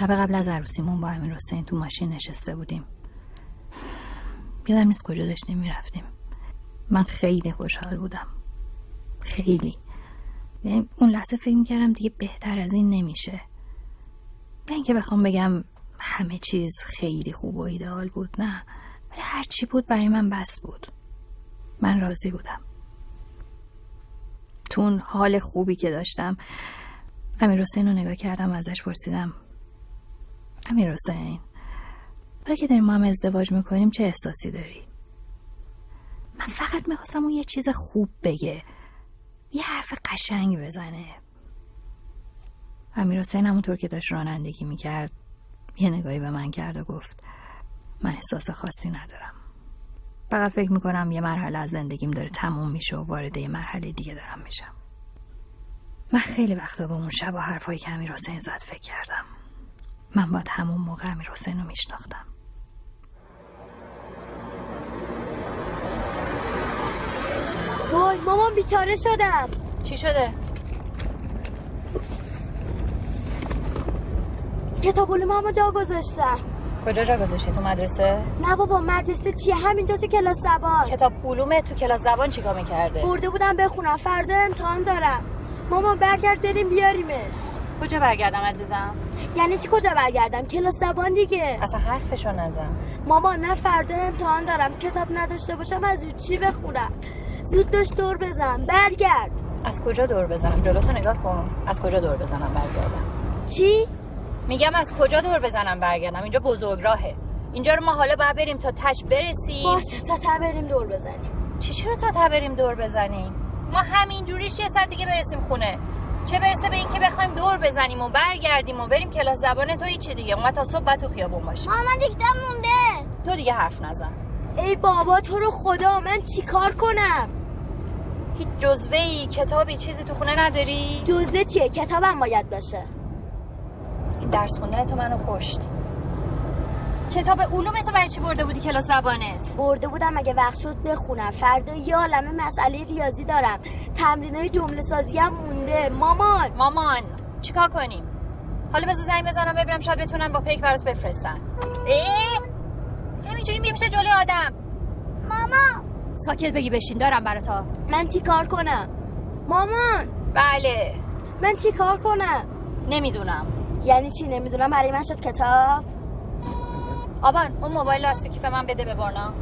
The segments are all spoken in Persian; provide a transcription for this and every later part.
شب قبل از عروسیمون با امیر حسین تو ماشین نشسته بودیم. یادم نیست کجا داشتیم می‌رفتیم. من خیلی خوشحال بودم. خیلی. یعنی اون لحظه فکر می‌کردم دیگه بهتر از این نمیشه. نه اینکه بخوام بگم همه چیز خیلی خوب و ایدئال بود نه. ولی هر چی بود برای من بس بود. من راضی بودم. تو اون حال خوبی که داشتم امیر رو نگاه کردم و ازش پرسیدم امیر حسین حالا که داریم ما هم ازدواج می‌کنیم چه احساسی داری؟ من فقط می‌خواستم اون یه چیز خوب بگه. یه حرف قشنگ بزنه. امیر حسین همونطور که داشت رانندگی می‌کرد یه نگاهی به من کرد و گفت من احساس خاصی ندارم. فقط فکر می‌کنم یه مرحله از زندگیم داره تموم میشه و وارد یه مرحله دیگه دارم میشم. من خیلی وقتا به اون شب و حرفایی که امیر حسین زد فکر کردم. من باید همون موقع امیر حسین رو میشناختم. وای مامان بیچاره شدم. چی شده؟ کتاب علوم جا گذاشتم. کجا جا گذاشتی؟ تو مدرسه؟ نه بابا مدرسه چیه؟ همینجا تو کلاس زبان. کتاب علوم تو کلاس زبان چیکار می‌کرده؟ برده بودم بخونم فردا امتحان دارم. مامان برگرد بریم بیاریمش. کجا برگردم عزیزم؟ یعنی چی کجا برگردم؟ کلاس زبان دیگه. اصلا حرفشو نزن. مامان نه فردا امتحان دارم. کتاب نداشته باشم از چی بخونم؟ زود داشت دور بزن. برگرد. از کجا دور بزنم؟ جلوتو نگاه کن. از کجا دور بزنم برگردم؟ چی؟ میگم از کجا دور بزنم برگردم؟ اینجا بزرگ راهه اینجا رو ما حالا باید بریم تا تش برسیم. باشه تا تا بریم دور بزنیم. چی چرا تا تا بریم دور بزنیم؟ ما همین جوریش یه ساعت دیگه برسیم خونه. چه برسه به اینکه بخوایم دور بزنیم و برگردیم و بریم کلاس زبان تو چی دیگه. ما تا صبح تو خیابون باشیم مامان دیگه مونده. تو دیگه حرف نزن. ای بابا تو رو خدا من چیکار کنم؟ هیچ جزوه ای کتابی چیزی تو خونه نداری؟ جزوه چیه؟ کتابم باید باشه. این درس خوندن تو منو کشت. کتاب علوم تو برای چی برده بودی کلاس زبانت؟ برده بودم اگه وقت شد بخونم. فردا یه عالمه مسئله ریاضی دارم. تمرینای جمله سازی هم مونده. مامان! مامان چیکار کنیم؟ حالا بذار زنگ بزنم ببینم شاید بتونن با پیک برات بفرستن ای همینجوری میشه جلوی آدم. ماما ساکت بگی بشین دارم برات من چی کار کنم؟ مامان! بله. من چی کار کنم؟ نمی‌دونم. یعنی چی؟ نمی‌دونم. برای من شد کتاب؟ آبان اون موبایل از تو کیف من بده به بارنا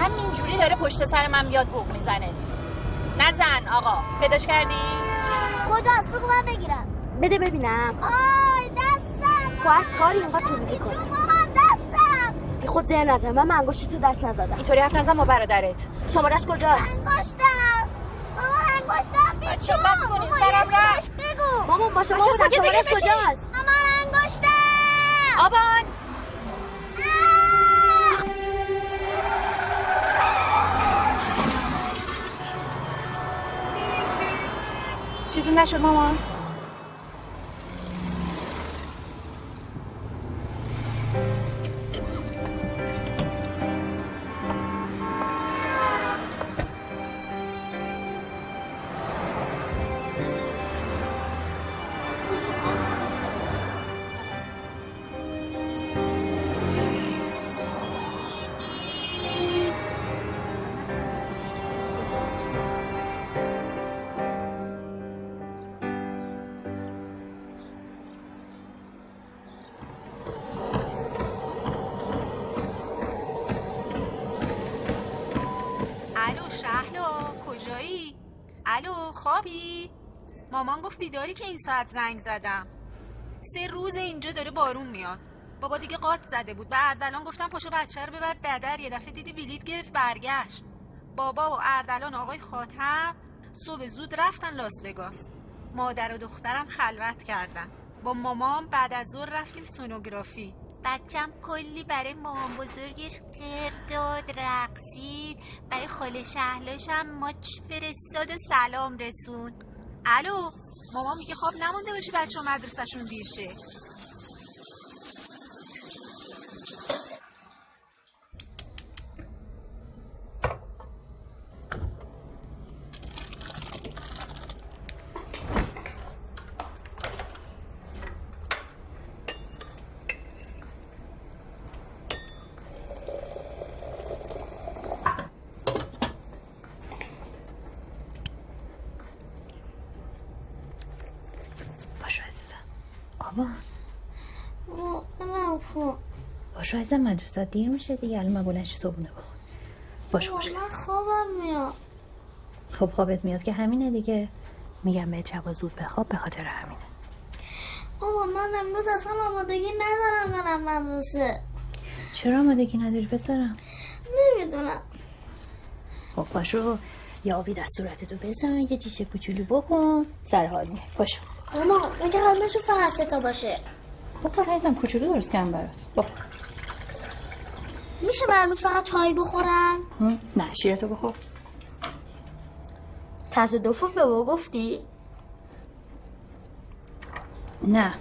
همین جوری داره پشت سر من بیاد بوق می‌زنه نزن آقا پیداش کردی؟ کجاست بگو من بگیرم بده ببینم آی دستم خواهد کاری اینقدر کنی مامان دستم بی خود ذهن نزن من انگشتی تو دست نزدم اینطوری حرف نزن با برادرت شمارش کجاست انگشتم مامان انگشتم بچه بس کنین سرم رفت. بگو. مامان با شما بچه بگیر. کجاست؟ مامان انگشتم آبان. چیزی نشد مامان. مامان گفت بیداری که این ساعت زنگ زدم. سه روز اینجا داره بارون میاد. بابا دیگه قات زده بود. به اردلان گفتم پاشو بچه رو ببر ددر. یه دفعه دیدی بلیت گرفت برگشت. بابا و اردلان آقای خاتم صبح زود رفتن لاس وگاس. مادر و دخترم خلوت کردن. با مامان بعد از ظهر رفتیم سونوگرافی. بچم کلی برای مامان بزرگش قرداد رقصید. برای خاله شهلاش هم ماچ فرستاد و سلام رسون الو مامان میگه خواب نمونده باشی بچه مدرسهشون دیر شه. از مدرسه دیر میشه دیگه الان من بلنشی صبحونه بخور باش خوش من خوابم میاد. خب خوابت میاد که همینه دیگه. میگم به شبا زود بخواب به خاطر همینه. بابا من امروز اصلا آمادگی ندارم برم مدرسه. چرا آمادگی نداری؟ بذارم. نمی‌دونم. خب پاشو یه آبی در صورتتو بزن یه تیشه کوچولو بکن. سر حال میه. پاشو. ماما مگه حالشو فقط تا باشه. بخور عزیزم کوچولو درست کردم برات. بخور میشه من امروز فقط چای بخورم؟ نه شیرتو بخور. تصادف به بابا گفتی؟ نه.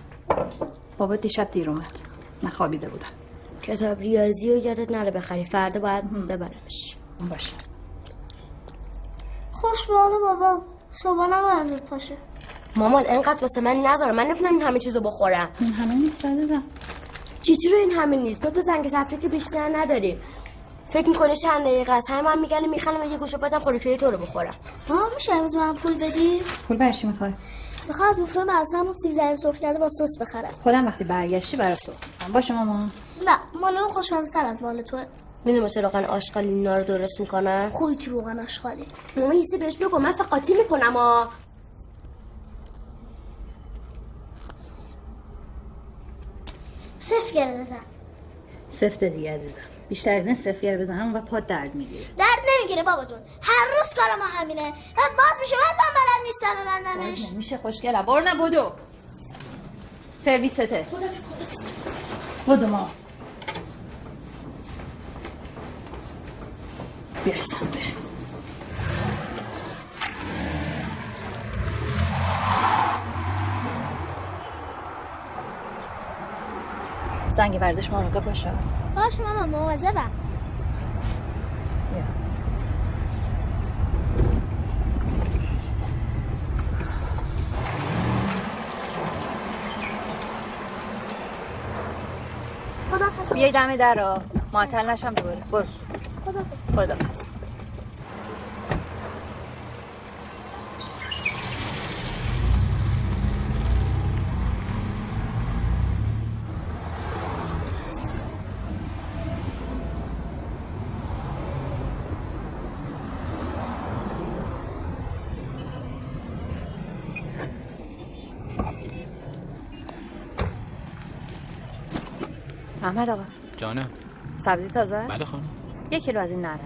بابا دیشب دیر اومد. من خوابیده بودم. کتاب ریاضی و یادت نره بخری. فردا باید ببرمش. باشه. خوش به حال بابا. صبح نباید پاشه. مامان انقدر واسه من نذار. من نمی‌تونم این همه چیزو بخورم. این همه نیست عزیزم. چیچی رو این همه نیست؟ دو تا زنگ تفریح که بیشتر نداریم. فکر می‌کنه چند دقیقه است؟ همه من میگن می‌خوام یه گوشه بازم خوراکی تو رو بخورم. ماما میشه امروز من پول بدی؟ پول برشی می‌خوای؟ می‌خواد بوفه مغزم سیب زمین سرخ کرده با سس بخرم. خودم وقتی برگشتی برات تو باشه ماما نه مال اون خوشمزه تر از مال توه. می‌دونی واسه روغن آشغالی اینا رو درست می‌کنن؟ خوبی تو روغن آشغالی. ماما یه بهش بگو. من فقاطی می‌کنم ها صفر گره بزن. سفت دیگه عزیزم. بیشتر از این گره بزنم و پاد درد می‌گیره. درد نمی‌گیره بابا جون. هر روز کار ما همینه. بعد باز میشه. بعد من بلد نیستم ببندمش. میشه خوشگلم. برو نه بدو. سرویسته خدافز خدافز بدو ما. بیرسم بریم زنگ ورزش مراقب باشه. باش ماما مواظبم. بیای دم در معطل نشم دوباره. برو. خدافز خدافز احمد آقا. جانم. سبزی تازه؟ بله خانم. یک کیلو از این نره.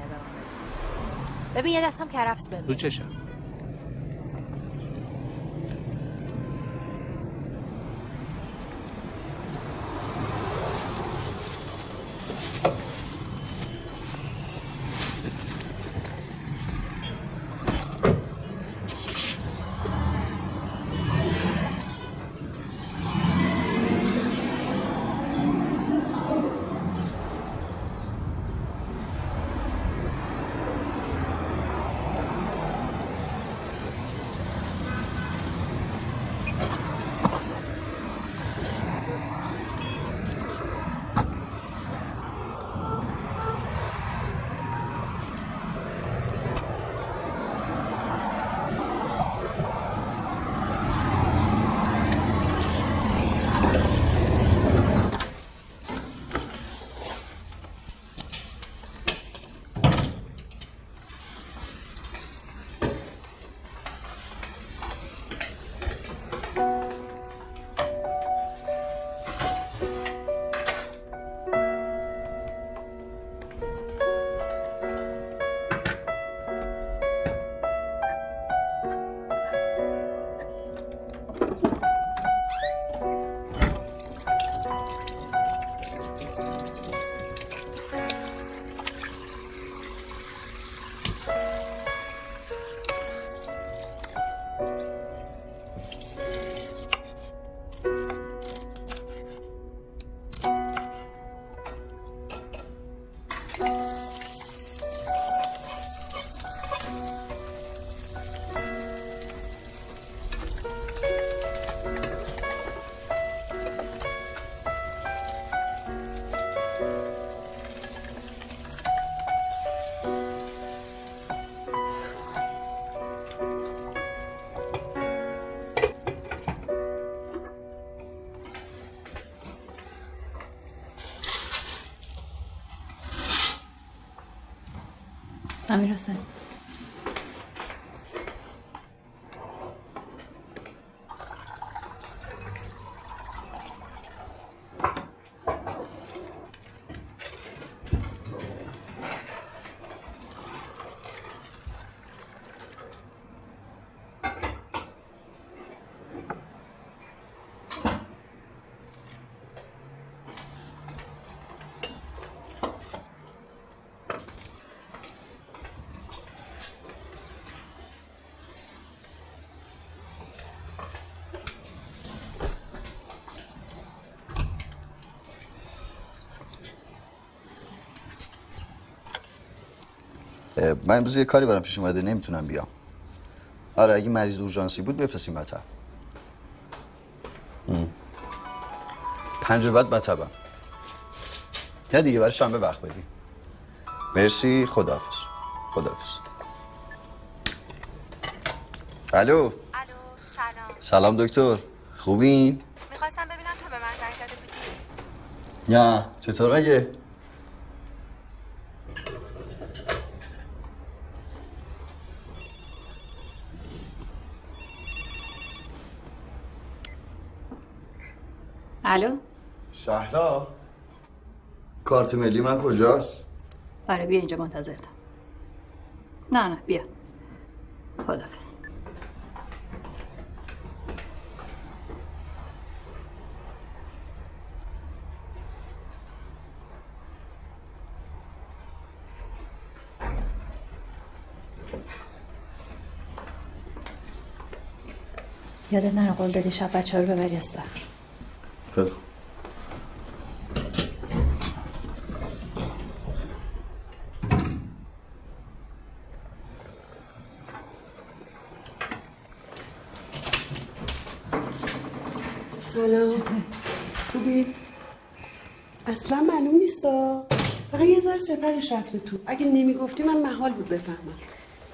ببین یه دستم کرفس بده. رو چشم. امیر حسین من امروز یه کاری برام پیش اومده نمی‌تونم بیام. آره اگه مریض اورژانسی بود بفرستیم مطب. پنج بعد مطبم. نه دیگه برای شنبه وقت بدیم. مرسی خداحافظ. خداحافظ. الو؟ الو سلام. سلام دکتر. خوبین؟ می‌خواستم ببینم تو به من زنگ زده بودی. نه. چطور اگه؟ الو شهلا کارت ملی من کجاست؟ آره بیا اینجا منتظرتم. نه نه بیا. خدافز یادت نره قول دادی شب بچه رو ببری استخر. خیلی خوب سلام خوبی؟ اصلا معلوم نیستا. فقط یه ذره سپرش رفته تو. اگه نمی‌گفتی من محال بود بفهمم.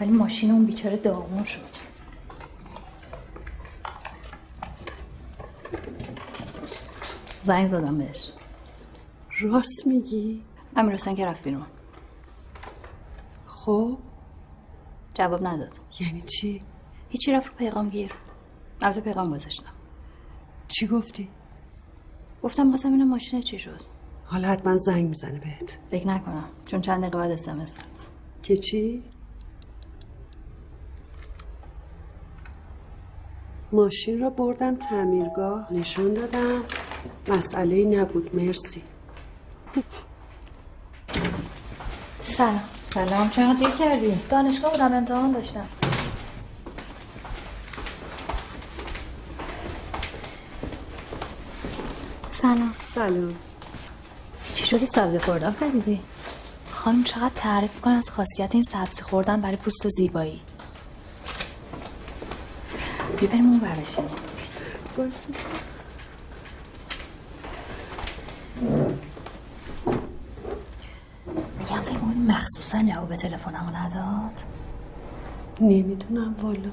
ولی ماشین اون بیچاره داغون شد. زنگ زدم بهش. راست میگی؟ امیر حسین که رفت بیرون. خب؟ جواب نداد. یعنی چی؟ هیچی رفت رو پیغام گیر. البته پیغام گذاشتم. چی گفتی؟ گفتم واسه اینم ماشین چی شد. حالا حتما زنگ می‌زنه بهت. فکر نکنم چون چند دقیقه بعد اسمس که چی؟ ماشین را بردم تعمیرگاه نشان دادم. مسئله نبود مرسی. سلام. سلام چرا دیر کردی؟ دانشگاه بودم امتحان داشتم. سلام. سلام. شدی سبزی خوردن خریدی خانم چقدر تعریف کن از خاصیت این سبزی خوردن برای پوست و زیبایی. بیا بریم اون برشیم باشه. میگم فکر کنی مخصوصا جواب تلفنمو نداد؟ نمی‌دونم والا.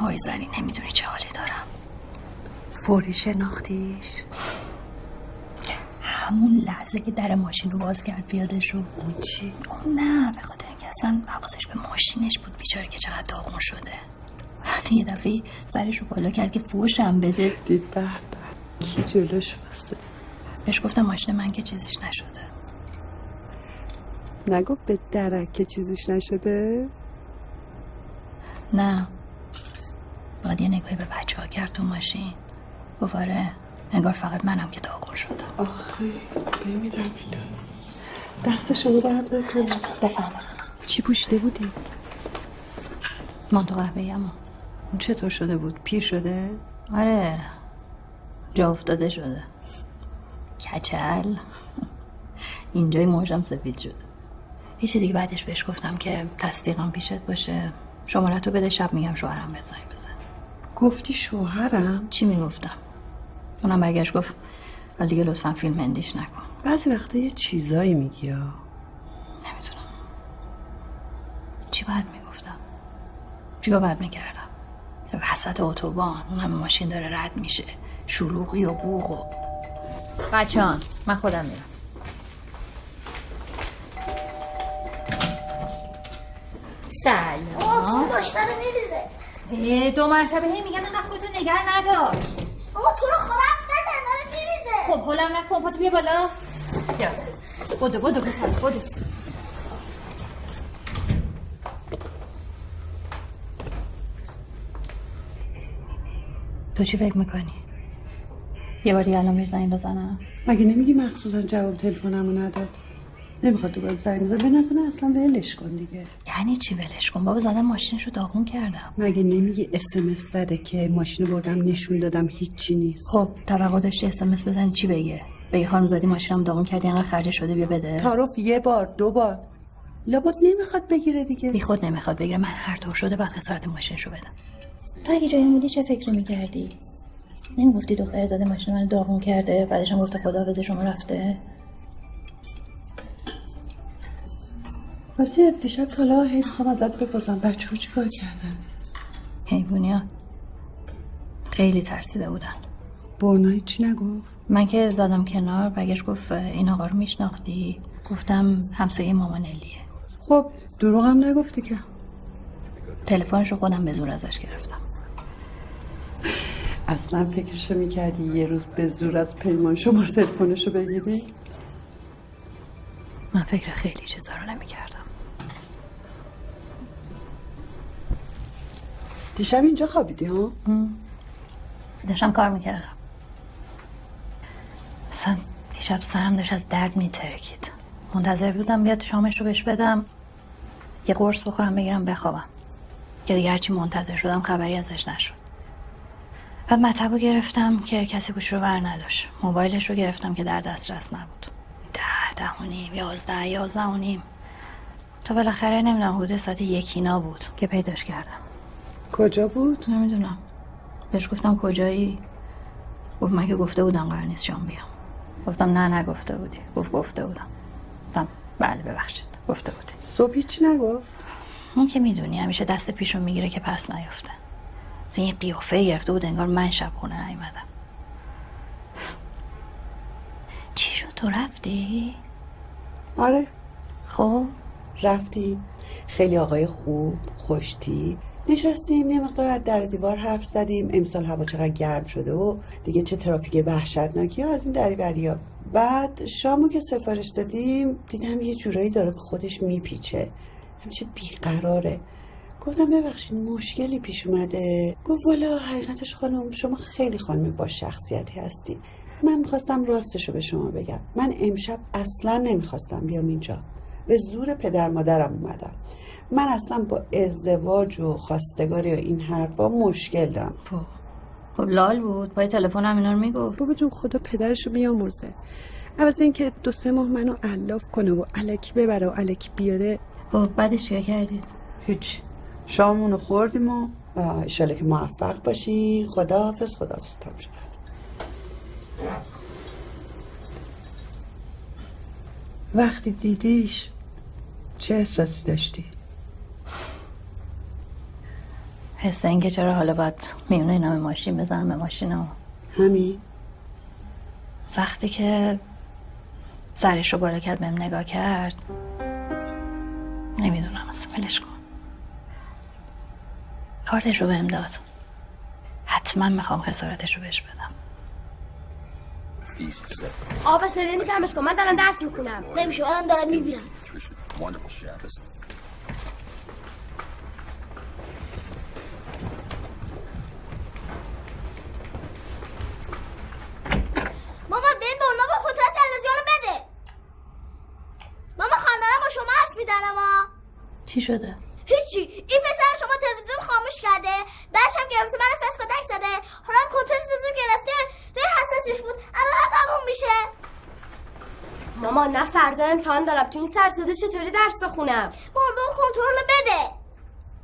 وای زنی نمی‌دونی چه حالی دارم. فوری شناختیش؟ همون لحظه که در ماشین رو باز کرد پیاده شو اون چی؟ اون نه به خاطر اینکه اصلا حواسش به ماشینش بود بیچاره که چقدر داغون شده. یه دفعه سرش رو بالا کرد که فوشم بده. دید به کی جلوش بسته؟ بهش گفتم ماشین من که چیزیش نشده. نگفت به درک که چیزیش نشده؟ نه. بعد یه نگاهی به بچه ها کرد تو ماشین. گفت آره. انگار فقط منم که داغون شدم. آخه بمیرم اینا دست شما درد نکنه. چی پوشیده بودی؟ مانتو قهوه‌ای اما. اون چطور شده بود؟ پیر شده؟ آره. جا افتاده شده. کچل. اینجای موجم سفید شد. هیچی دیگه بعدش بهش گفتم که تصدیقم پیشت باشه. شمارت رو بده شب میگم شوهرم بهت زنگ بزن. گفتی شوهرم؟ چی می‌گفتم؟ اونم برگشت گفت ولی دیگه لطفا فیلم اندیش نکن. بعضی وقتا یه چیزایی میگی ها نمی‌دونم. چی باید می‌گفتم؟ چی باید می‌کردم؟ وسط اتوبان اون همه ماشین داره رد میشه. شلوغی و بوغ و بچهان من خودم میرم. سلام. ماشین رو میریزه. دو مرتبه هی میگم اینقدر خودتو نگر ندار بابا تو رو خودم نزن داره حلم نکن پاتو بیا بالا. بیا. بودو بودو پسر بودو تو چی فکر می‌کنی؟ یه بار دیگه الان بهش زنگ بزنم. مگه نمیگی مخصوصا جواب تلفنمو نداد؟ نمی‌خواد دوباره زنگ بزن به نظر اصلا ولش کن دیگه. یعنی چی ولش کن؟ بابا زدم ماشینشو داغون کردم. مگه نمیگی اسمس زده که ماشین بردم نشون دادم هیچی نیست؟ خب توقع داشتی اسمس بزنی چی بگه؟ بگی خانم زدی ماشینم داغون کردی انقدر خرج شده بیا بده. تعارف یه بار دو بار. لابد نمی‌خواد بگیره دیگه. بی خود نمی‌خواد بگیره من هر طور شده بعد خسارت ماشینشو بدم. تو اگه جای بودی چه فکری می‌کردی؟ نمی‌گفتی دختر زده ماشین من داغون کرده بعدش هم گفته خدا شما رفته؟ واسه دیشب تالا هی می‌خوام ازت بپرسم بچه ها چیکار کردن؟ حیوانیا خیلی ترسیده بودن. برنایی چی نگفت؟ من که زدم کنار بگش گفت این آقا رو میشناختی؟ گفتم همسایه مامان الیه. خب دروغم نگفتی که. تلفنش رو خودم به زور ازش گرفتم. اصلا فکرشو می‌کردی یه روز به زور از پیمان شما تلفنشو بگیری؟ من فکر خیلی چیزا رو نمی‌کردم. دیشب اینجا خوابیدی ها؟ داشتم کار می‌کردم. اصلا دیشب سرم داشت از درد میترکید. منتظر بودم بیاد شامش رو بهش بدم. یه قرص بخورم بگیرم بخوابم. که دیگه هرچی منتظر شدم خبری ازش نشد. بعد مطب رو گرفتم که کسی گوش رو ور نداشت. موبایلش رو گرفتم که در دسترس نبود. ده ده و نیم یازده یازده و نیم. تا بالاخره نمی‌دونم حدود ساعت یکینا بود که پیداش کردم. کجا بود؟ نمی‌دونم. بهش گفتم کجایی؟ گفت من که گفته بودم قرار نیست شام بیام. گفتم نه نگفته بودی. گفت گفته بودم. گفتم بله ببخشید. گفته بودی. صبحی چی نگفت؟ اون که می‌دونی همیشه دست پیشو می‌گیره که پس نیفته. این قیافه گرفته بود انگار من شب خونه نیومدم. چی شد؟ تو رفتی؟ آره. خب؟ رفتی. خیلی آقای خوب خوشتی. نشستیم یه مقدار از در دیوار حرف زدیم. امسال هوا چقدر گرم شده و دیگه چه ترافیک وحشتناکی از این دری بریا بعد شامو که سفارش دادیم دیدم یه جورایی داره به خودش میپیچه. همچه بیقراره. گفتم ببخشید مشکلی پیش اومده. گفت والا حقیقتش خانم شما خیلی خانم با شخصیتی هستی. من می‌خواستم راستشو به شما بگم. من امشب اصلا نمی‌خواستم بیام اینجا. به زور پدر مادرم اومدم. من اصلا با ازدواج و خواستگاری و این حرفا مشکل دارم. خب. خب لال بود. پای تلفن هم اینا رو می‌گفت. بابا جون خدا پدرشو بیامرزه. عوض اینکه دو سه ماه منو علاف کنه و علکی ببره و علکی بیاره. خب بعدش چیکار کردید؟ هیچ. شامونو خوردیم و ایشاله که موفق باشی خدا حافظ خدا حافظ وقتی دیدیش چه احساسی داشتی؟ حس که چرا حالا باید میونه اینا به ماشین بزنم به ماشینم همین؟ وقتی که سرش رو بالا کرد بهم نگاه کرد نمی‌دونم اصلا ولش کن. کارتش رو بهم داد. حتما می‌خوام خسارتش رو بهش بدم. آب سرینی کمش کن. من دارم درس می‌خونم. نمیشه من دارم می‌بینم. ماما بین برنا با خودت تلویزیون بده. ماما خاندارم با شما حرف می‌زنم چی شده؟ هیچی. این پسر شما تلویزیون خاموش کرده. بعدش هم گرفته من فسکودک زده. حالا کنترل گرفته. توی حساسیش بود. الان تموم میشه. ماما نه فردا امتحان دارم. تو این سرزده چطوری درس بخونم؟ ماما به کنترل بده.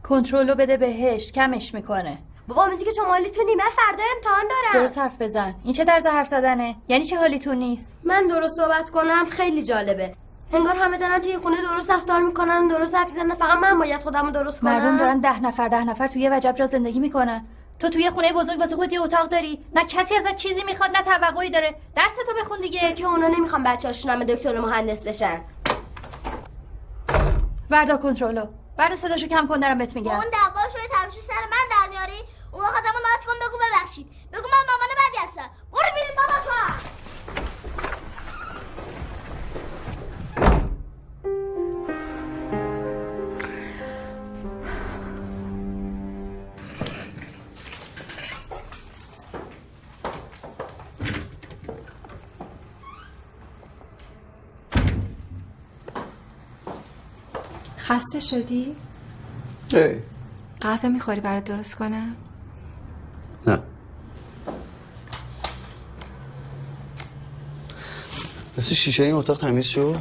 کنترل بده بهش. کمش می‌کنه. بابا میگه که شما حالیتون نیمه فردا امتحان دارم. درست حرف بزن. این چه طرز حرف زدنه؟ یعنی چه حالیتون نیست؟ من درست صحبت کنم خیلی جالبه. انگار همه دارن توی خونه درست رفتار می‌کنن درست حرف زنن فقط من باید خودمو درست کنم. مردم دارن ده نفر ده نفر توی وجب جا زندگی می‌کنن. تو توی خونه بزرگ واسه خودت یه اتاق داری. نه کسی ازت چیزی می‌خواد نه توقعی داره. درس تو بخون دیگه. که اونا نمی‌خوان بچه‌هاشون هم دکتر مهندس بشن. وردا کنترلو. بعد صداشو کم کن دارم بهت میگم. اون دعوا شده تمشی سر من در میاری. اون وقت همون ناز کن بگو ببخشید بگو من مامان بدی هستم برو بیریم بابا تو هم. خسته شدی؟ ای قهوه می‌خوری برات درست کنم؟ نه مثل شیشه این اتاق تمیز شد؟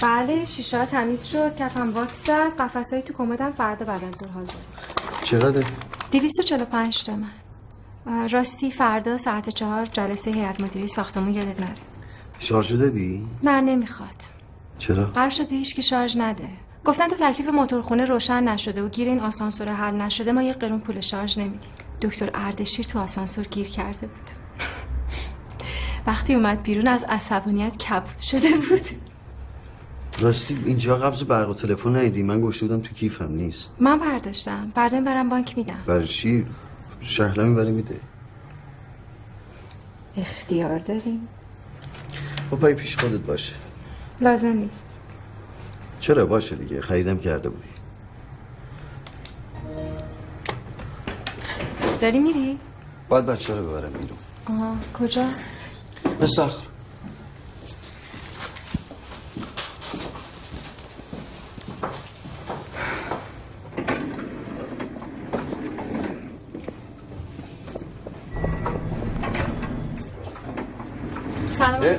بله شیشه ها تمیز شد. کفم واکس زد. قفسایی تو کمدم فردا بعد از ظهر حاضر. چقدر 245 تومن. و راستی فردا ساعت چهار جلسه هیئت مدیره ساختمون یادت نره. شارژ دادی؟ نه نمی‌خواد. چرا؟ قرار شده هیچ که شارژ نده. گفتن تا تکلیف موتورخونه روشن نشده و گیر این آسانسور حل نشده ما یه قرون پول شارژ نمیدیم. دکتر اردشیر تو آسانسور گیر کرده بود. وقتی اومد بیرون از عصبانیت کبود شده بود. راستی اینجا قبض برق و تلفن ندیدی؟ من گوشته بودم تو کیفم نیست. من برداشتم. بعدا برم بانک میدم. برای چی؟ شهلا می‌بره میده. اختیار داریم. با پای پیش خودت باشه. لازم نیست. چرا؟ باشه دیگه. خریدم کرده بودی. داری میری؟ باید بچه رو ببرم بیرون. آها کجا؟ به سخر سلام دکتر.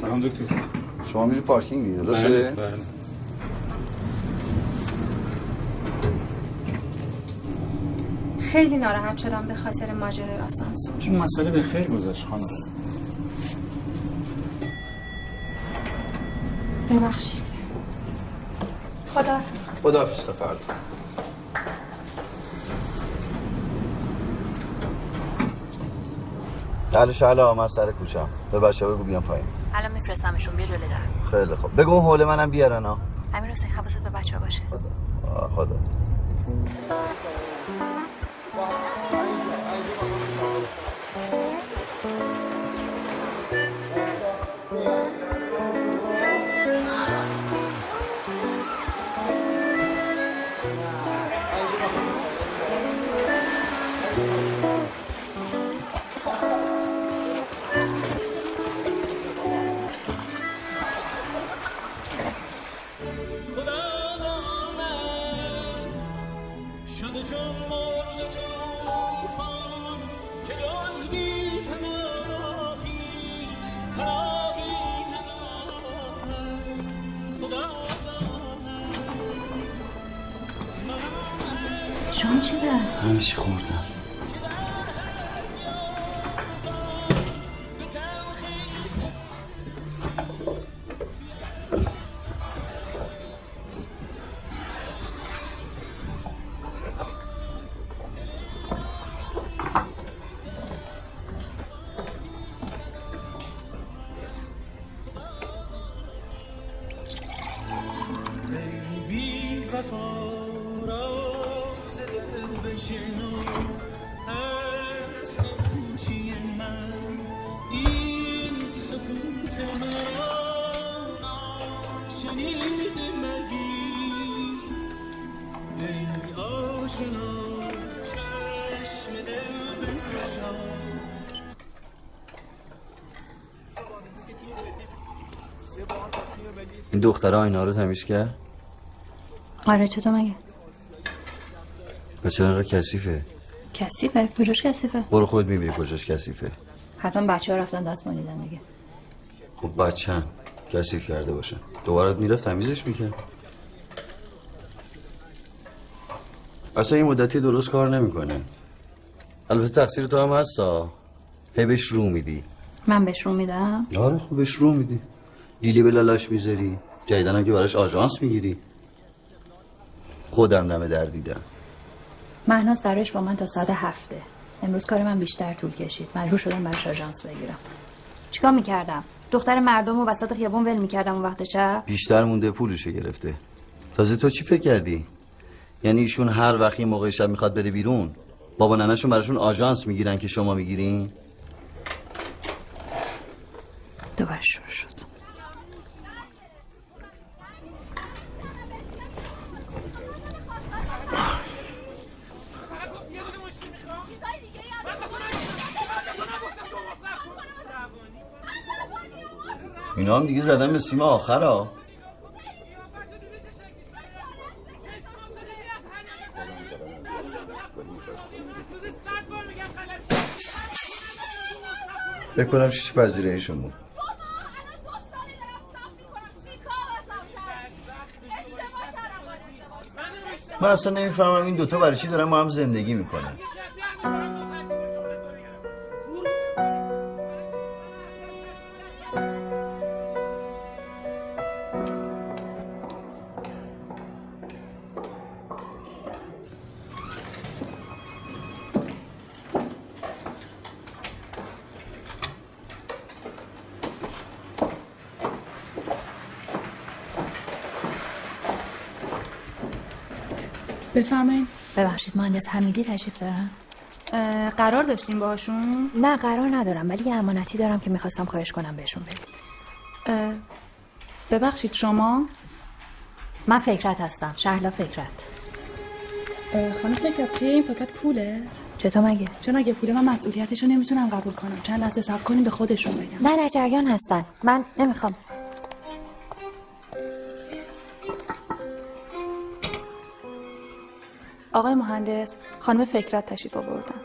سلام دکتر. شما میری پارکینگ دیگه بله درسته بله. خیلی ناراحت شدم به خاطر ماجرای آسانسور. این مسئله به خیر گذشت خانم. ببخشید. خداحافظ. خداحافظ تا فردا حالا شهلا من سر کوچم. به بچه بگو بیان پایین. الان میفرستمشون بیا جلوی در خیلی خوب. بگو اون حوله منم بیارن ها امیر حسین حواست به بچه باشه. آه، خدا خدا. این دختره آینا رو تمیز کرد؟ آره چطور مگه؟ و چرا انقدر کثیفه؟ کثیفه؟ کجاش کثیفه؟ برو خود می‌بینی کجاش کثیفه. حتما بچه ها رفتن دست مالیدن دیگه. خب بچه کثیف کرده باشن. دوباره می‌رفت تمیزش می‌کرد. اصلا این مدتی درست کار نمی‌کنه. البته تقصیر تو هم هستا هی بهش رو میدی. من بهش رو میدم؟ آره خب بهش رو میدی. دیلی به لالاش می‌ذاری. جدیدن هم که براش آژانس می‌گیری. خودم دمه در دیدم. مهناز درش با من تا ساعت هفته. امروز کار من بیشتر طول کشید. مجبور شدم براش آژانس بگیرم. چیکار می‌کردم؟ دختر مردم و وسط خیابون ول می‌کردم اون وقت چه بیشتر مونده پولشو گرفته. تازه تو چی فکر کردی؟ یعنی ایشون هر وقت یه موقع شب می‌خواد بره بیرون بابا ننشون براشون آژانس می‌گیرن که شما می‌گیرین؟ دوباره شروع شد. اینا هم دیگه زدن به سیم آخر ها فکر کنم شیش پذیراییشون بود من اصلا نمی‌فهمم این دوتا برای چی دارن ما هم زندگی می‌کنن. بفرمایید. ببخشید مهندس حمیدی تشریف دارم قرار داشتیم باهاشون؟ نه قرار ندارم ولی یه امانتی دارم که می‌خواستم خواهش کنم بهشون بدید. ببخشید شما؟ من فکرت هستم شهلا فکرت. خانم فکرت توی این پاکت پوله؟ چطور مگه؟ چون اگه پوله من مسئولیتش رو نمی‌تونم قبول کنم؟ چند لحظه صبر کنیم به خودشون بگم. نه نه جریان هستن. من نمی‌خوام. آقای مهندس خانم فکرت تشریف آوردن.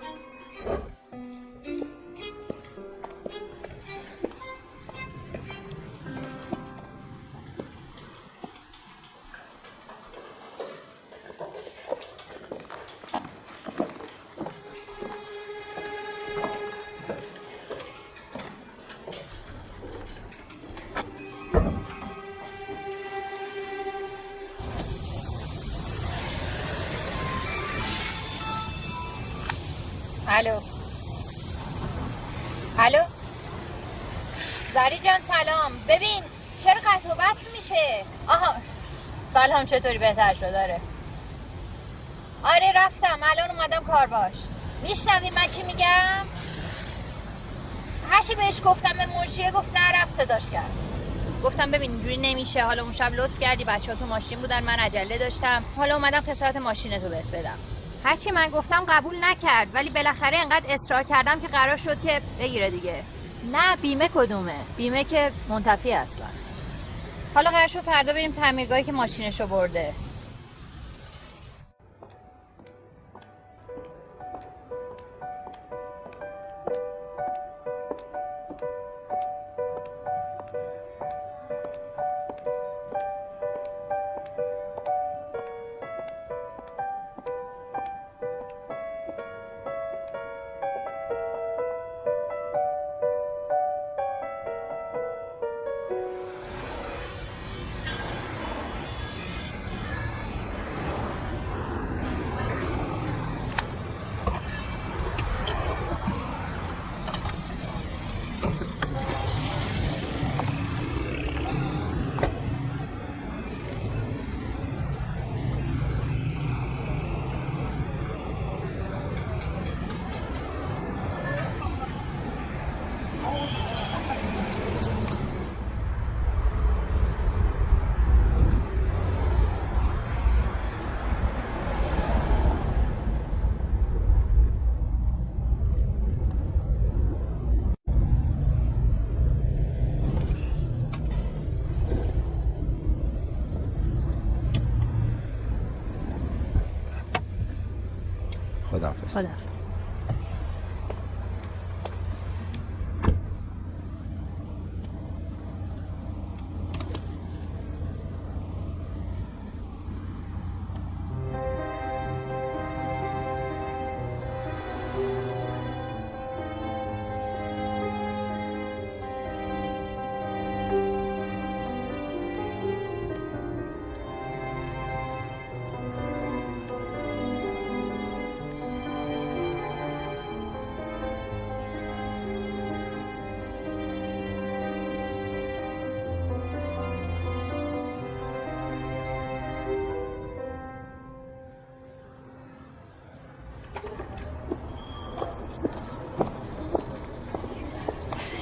الو. الو. زری جان سلام. ببین چرا قطع و وصل میشه؟ آها. سلام چطوری؟ بهتر شد. داره آره رفتم. الان اومدم کار باش. میشنوی من چی میگم؟ هرچی بهش گفتم به مرشیه گفت نه رفت صداش کرد. گفتم ببین اینجوری نمیشه. حالا اون شب لطف کردی بچه ها تو ماشین بودن من عجله داشتم. حالا اومدم خسارت ماشین تو بهت بدم. هرچی من گفتم قبول نکرد ولی بالاخره انقدر اصرار کردم که قرار شد که بگیره دیگه. نه بیمه کدومه؟ بیمه که منتفی اصلا. حالا قرار شد فردا بریم تعمیرگاهی که ماشینشو برده.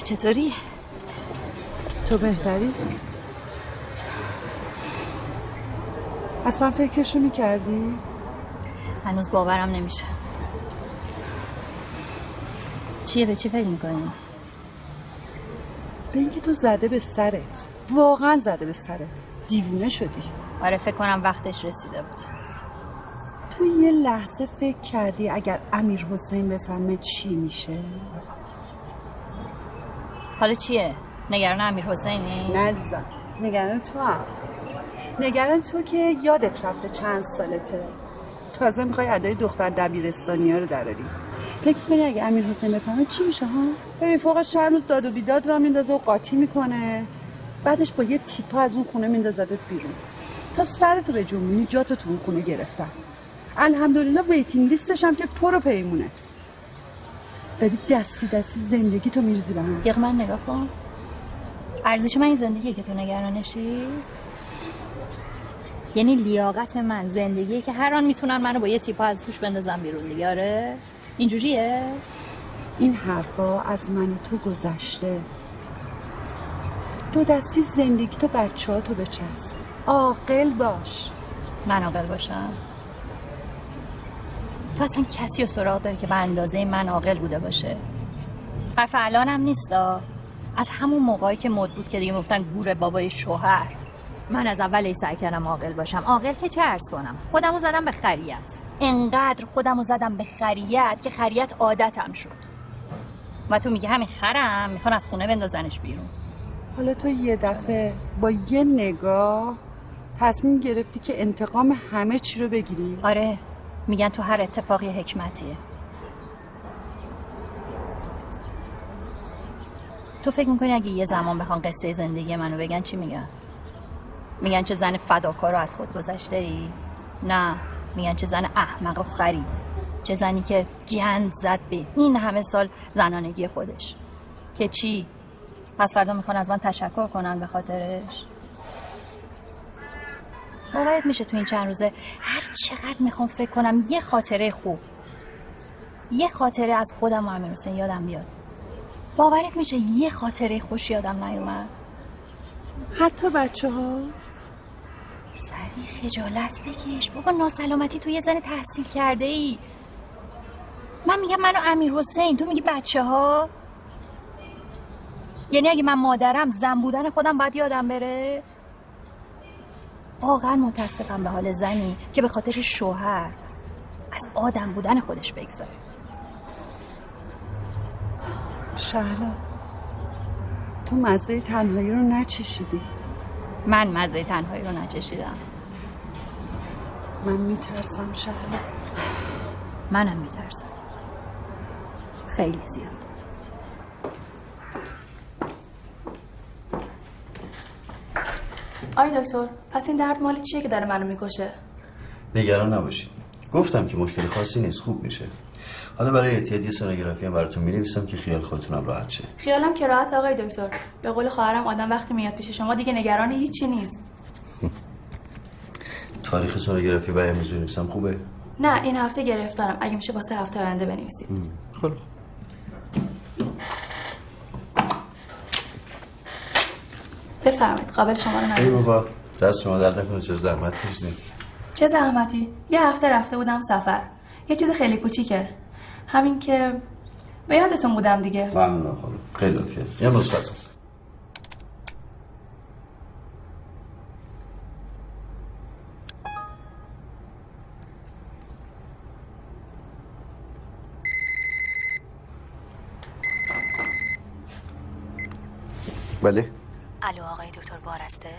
چطوری؟ تو بهتری؟ اصلا فکرشو می‌کردی؟ هنوز باورم نمیشه چیه به چی فکر می‌کنی؟ به اینکه تو زده به سرت واقعا زده به سرت دیوونه شدی آره فکر کنم وقتش رسیده بود تو یه لحظه فکر کردی اگر امیر حسین بفهمه چی میشه حالا چیه؟ نگران امیر حسینی؟ نه عزیزم نگران تو هم. نگران تو که یادت رفته چند سالته. تازه می‌خوای ادای دختر دبیرستانی ها رو دراری. فکر کنی اگه امیر حسین بفهمه چی میشه ها؟ ببین فوقش چند روز داد و بیداد را میندازه و قاطی می‌کنه. بعدش با یه تیپا از اون خونه میندازدت بیرون. تا سرتو به جنبونی جاتو تو اون خونه گرفتن. الحمدلله ویتینگ لیستش هم که پر پیمونه. داری دستی دستی زندگی تو میریزی به هم. یه من نگاه کن. ارزش من این زندگیه که تو نگرانشی. یعنی لیاقت من زندگیه که هر آن می‌تونن منو با یه تیپا از توش بندازم بیرون دیگه آره؟ اینجوریه؟ این حرفا از من و تو گذشته. دو دستی زندگی تو بچه ها تو بچسب. عاقل باش. من عاقل باشم. تو اصلا کسی رو سراغ داری که به اندازه من عاقل بوده باشه؟ حرف الانم نیستا. از همون موقعی که مد بود که دیگه گفتن گور بابای شوهر. من از اول سعی کردم عاقل باشم. عاقل که چه ارز کنم؟ خودمو زدم به خریت. انقدر خودمو زدم به خریت که خریت عادتم شد. و تو میگه همین خرم؟ می‌خوان از خونه بندازنش بیرون. حالا تو یه دفعه با یه نگاه تصمیم گرفتی که انتقام همه چی رو بگیری؟ آره. میگن تو هر اتفاقی حکمتیه. تو فکر می‌کنی اگه یه زمان بخوان قصه زندگی منو بگن چی میگن؟ میگن چه زن فداکار از خود گذشته ای؟ نه میگن چه زن احمق و خری. چه زنی که گند زد به این همه سال زنانگی خودش. که چی؟ پس فردا می‌خوان از من تشکر کنن به خاطرش؟ باورت میشه تو این چند روزه هر چقدر می‌خوام فکر کنم یه خاطره خوب. یه خاطره از خودم و امیر حسین یادم بیاد. باورت میشه یه خاطره خوش یادم نیومد. حتی بچه ها سری خجالت بکش. بابا ناسلامتی تو یه زن تحصیل کرده ای من میگم منو امیر حسین تو میگی بچه ها یعنی اگه من مادرم زن بودن خودم باید یادم بره؟ واقعا متاسفم به حال زنی که به خاطر شوهر از آدم بودن خودش بگذاره شهلا تو مزه تنهایی رو نچشیدی؟ من مزه تنهایی رو نچشیدم. من میترسم شهلا. منم میترسم. خیلی زیاد. آی دکتر پس این درد مال چیه که داره منو می‌کشه؟ نگران نباشید. گفتم که مشکل خاصی نیست خوب میشه. حالا برای احتیاط یه سونوگرافی هم براتون می‌نویسم که خیال خودتونم راحت شه. خیالم که راحت آقای دکتر. به قول خواهرم آدم وقتی میاد پیش شما دیگه نگران هیچی نیست. تاریخ سونوگرافی برای امروز بنویسم خوبه؟ نه این هفته گرفتارم. اگه میشه واسه هفته آینده بنویسید. خب بفرمایید قابل شما رو ای ندارم بابا دست شما درد نکنه چه زحمت کشیدین؟ چه زحمتی؟ یه هفته رفته بودم سفر. یه چیز خیلی کوچیکه. همین که به یادتون بودم دیگه. ممنون خانم خیلی لطف کردید یه بله. الو آقای دکتر بارسته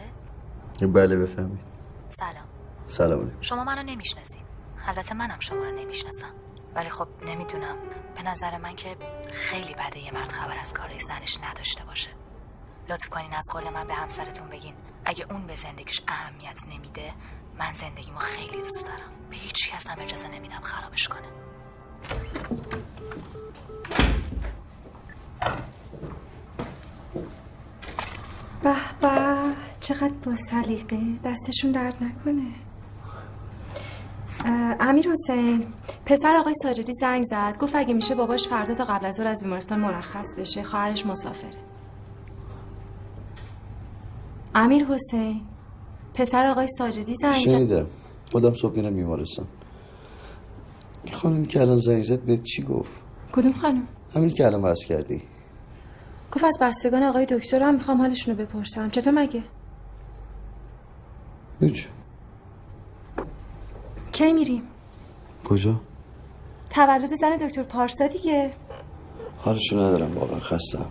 بله بفهمید سلام. سلام علیکم. شما منو نمی‌شناسید. البته منم شما رو نمی‌شناسم. ولی خب نمی‌دونم. به نظر من که خیلی بده یه مرد خبر از کارهای زنش نداشته باشه. لطف کنین از قول من به همسرتون بگین. اگه اون به زندگیش اهمیت نمیده من زندگیمو خیلی دوست دارم. به هیچی از هم اجازه نمیدم خرابش کنه. به به چقدر با سلیقه دستشون درد نکنه. امیر حسین پسر آقای ساجدی زنگ زد. گفت اگه میشه باباش فردا تا قبل از ظهر از بیمارستان مرخص بشه. خواهرش مسافره. امیر حسین پسر آقای ساجدی زنگ زد. شنیدم. خودم صبح میرم بیمارستان. خانم که الان زنگ زد به چی گفت؟ کدوم خانم؟ همین که الان واسه کردی. گفت از بستگان آقای دکتر هم می‌خوام حالشون رو بپرسم. چطور مگه؟ هیچ. کی میریم کجا؟ تولد زن دکتر پارسا دیگه. حالشو ندارم واقعا خستم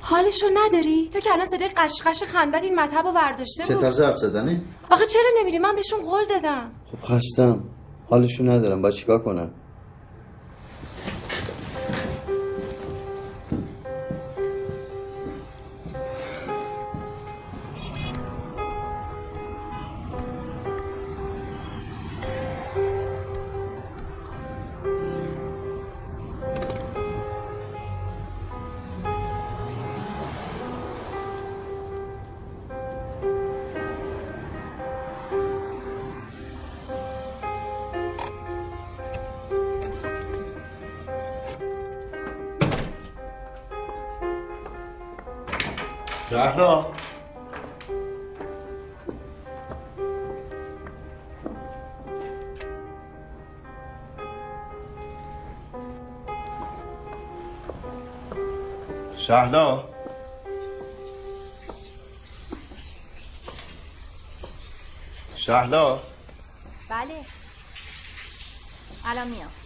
حالشو نداری؟ تو که الان صدای قشقش خندت این مطب رو ورداشته چه بود. طرز حرف زدنه آخه چرا نمیری؟ من بهشون قول دادم. خب خستم حالشو ندارم. باید چیکار کنم؟ شهلا شهلا شهلا بله. الان میام.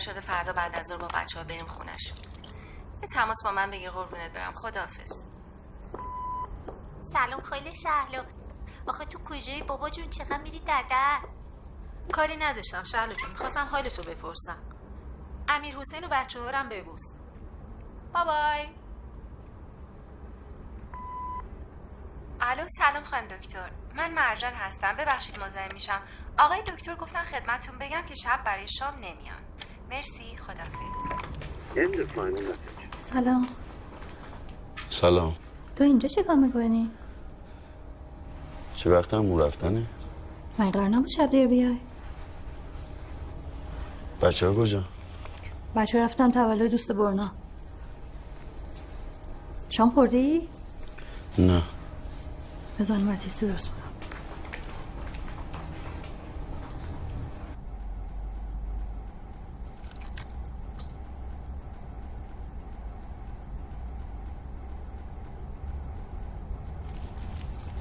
شده فردا بعد از ظهر با بچه ها بریم خونش یه تماس با من بگیر قربونت برم. خداحافظ. سلام خیلی شهلا آخه تو کجایی بابا جون چقدر میری ددر کاری نداشتم شهلا جون می‌خواستم حالتو بپرسم. امیر حسین و بچه ها ببوس. بابای. الو سلام خانم دکتر. من مرجان هستم. ببخشید مزاحم میشم. آقای دکتر گفتن خدمتتون بگم که شب برای شام نمیان. مرسی سلام. سلام. تو اینجا چه کار می‌کنی؟ چه وقت هم رفتنه؟ من قرار نبود شب دیر بیای. بچه ها کجا؟ بچه رفتن تولد دوست برنا. شام خوردی؟ نه. بزن مرتیسی درست بکنم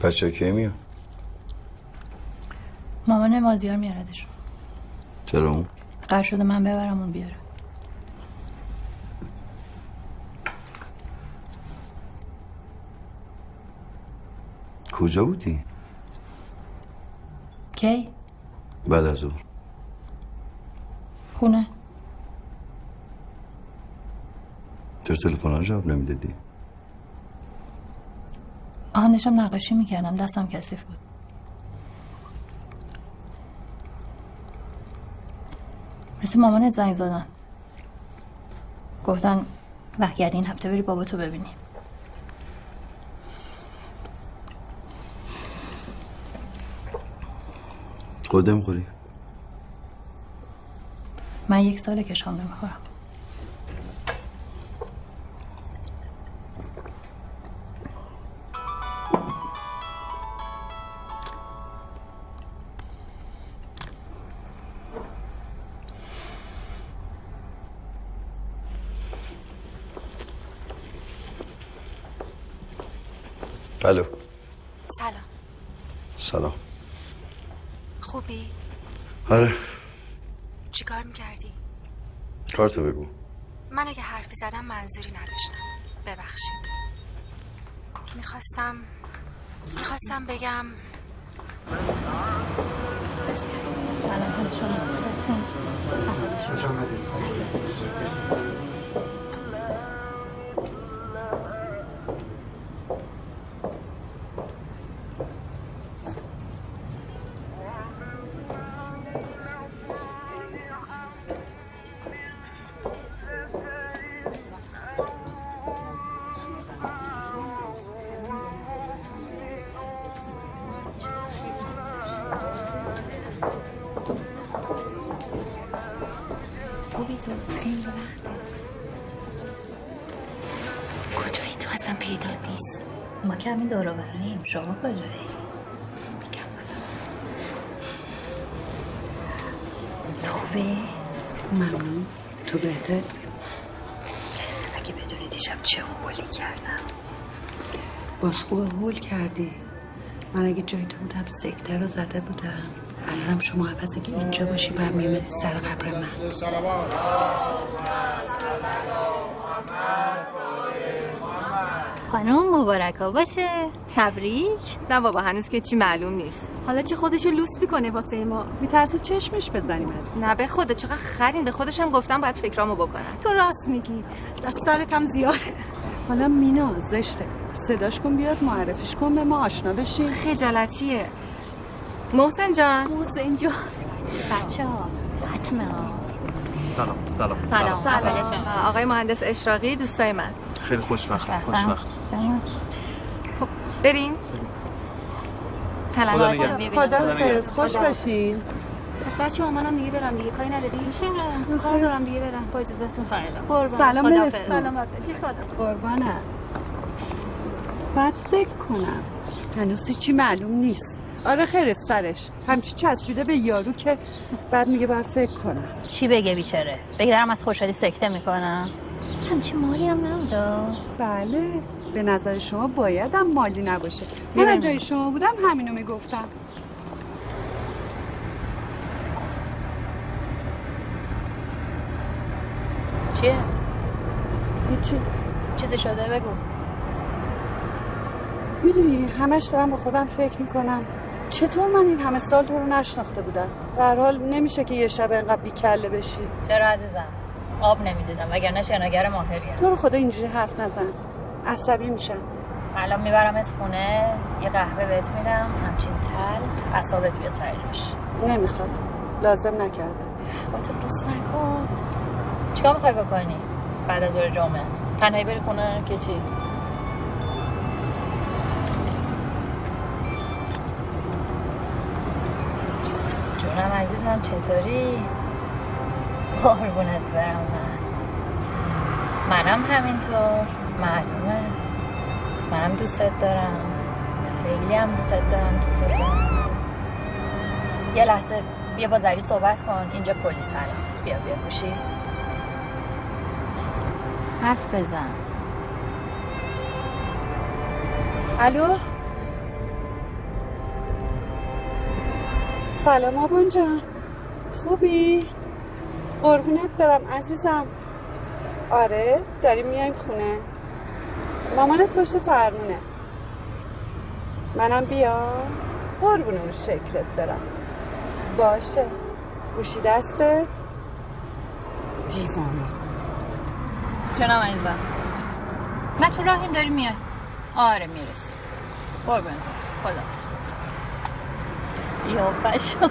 بچه کی میاد مامان مازیار میاردشون چرا اون؟ قرار شده من ببرم اون بیاره. کجا بودی؟ کی؟ بعد از ظهر خونه. چرا تلفن ها جواب نمی‌دادی؟ آهان داشتم نقاشی می‌کردم. دستم کثیف بود. مثل مامانت زنگ زدن. گفتن وقت کردی این هفته بری بابا تو ببینی. خود می‌خوری؟ من یک ساله که شام نمی‌خورم الو سلام سلام خوبی؟ آره چیکار می‌کردی؟ کارتو بگو من اگه حرفی زدم منظوری نداشتم ببخشید می‌خواستم می‌خواستم بگم خوش شما کجایی تو خوبی ممنون تو بهتر اگه بدونی دیشب چه هولی کردم باز خوب هول کردی من اگه جای تو بودم سکته رو زده بودم الانم شما عوض که اینجا باشی برمیومدی سر قبر من خانم مبارک ها باشه؟ تبریک؟ نه بابا هنوز که چی معلوم نیست. حالا چه خودشو لوس می‌کنه واسه ما؟ میترسه چشمش بزنیم از نه به خدا چقدر خرین. به خودش هم گفتم باید فکرامو بکنن تو راست میگی. دست سرت هم زیاده حالا مینا زشته. صداش کن بیاد معرفیش کن به ما آشنا بشیم خجالتیه محسن جان. محسن جان. بچه ها ختمه ها سلام. سلام. سلام. آقای مهندس اشراقی دوستای من. خیلی خوشبختم خوشبخت. خب بریم. خدا. خدا. خوش باشین پس بچه ها منم دیگه برم دیگه. کاری نداری؟ چرا کار دارم دیگه برم. با اجازهتون. قربان. سلام. برسون. باشی خدا قربانم بعد فکر کنم هنوز چی معلوم نیست. آره خیر سرش. همچی چسبیده به یارو که بعد میگه باید فکر کنم. چی بگه بیچاره؟ بگیرم از خوشحالی سکته می‌کنم. همچی مالی هم نبودا بله. به نظر شما باید هم مالی نباشه. من جای شما بودم همینو می‌گفتم. چیه؟ هیچی. چیزی شده؟ بگو. می‌دونی همش دارم با خودم فکر می‌کنم. چطور من این همه سال تو رو نشناخته بودم؟ به حال نمیشه که یه شب انقدر بیکله بشی. چرا عزیزم؟ آب نمی‌دیدم وگرنه شناگر ماهریم. تو رو خدا اینجوری حرف نزن. عصبی میشم. الان میبرمت خونه یه قهوه بهت میدم همچین تلخ اصابت بیاد سریش نمی‌خواد. لازم نکرده. خودتو دوست نکن. چیکار می‌خوای بکنی بعد از ظهر جمعه؟ تنهایی بری خونه که چی؟ جونم عزیزم چطوری؟ قربونت برم من. منم همینطور. معلومه. منم دوستت دارم. خیلی هم دوستت دارم دوستت دارم. یه لحظه بیا با زری صحبت کن. اینجا پلیس هست. بیا بیا گوشی. حرف بزن. الو؟ سلام آبان جان. خوبی؟ قربونت برم عزیزم. آره داریم میایم خونه. مامانت پشت فرمونه. منم بیام قربون اون شکلت برم. باشه. گوشی دستت. دیوانه. جونم عزیزم. نه تو راهیم داریم میای. آره می‌رسیم. قربون. خدافز یا بشو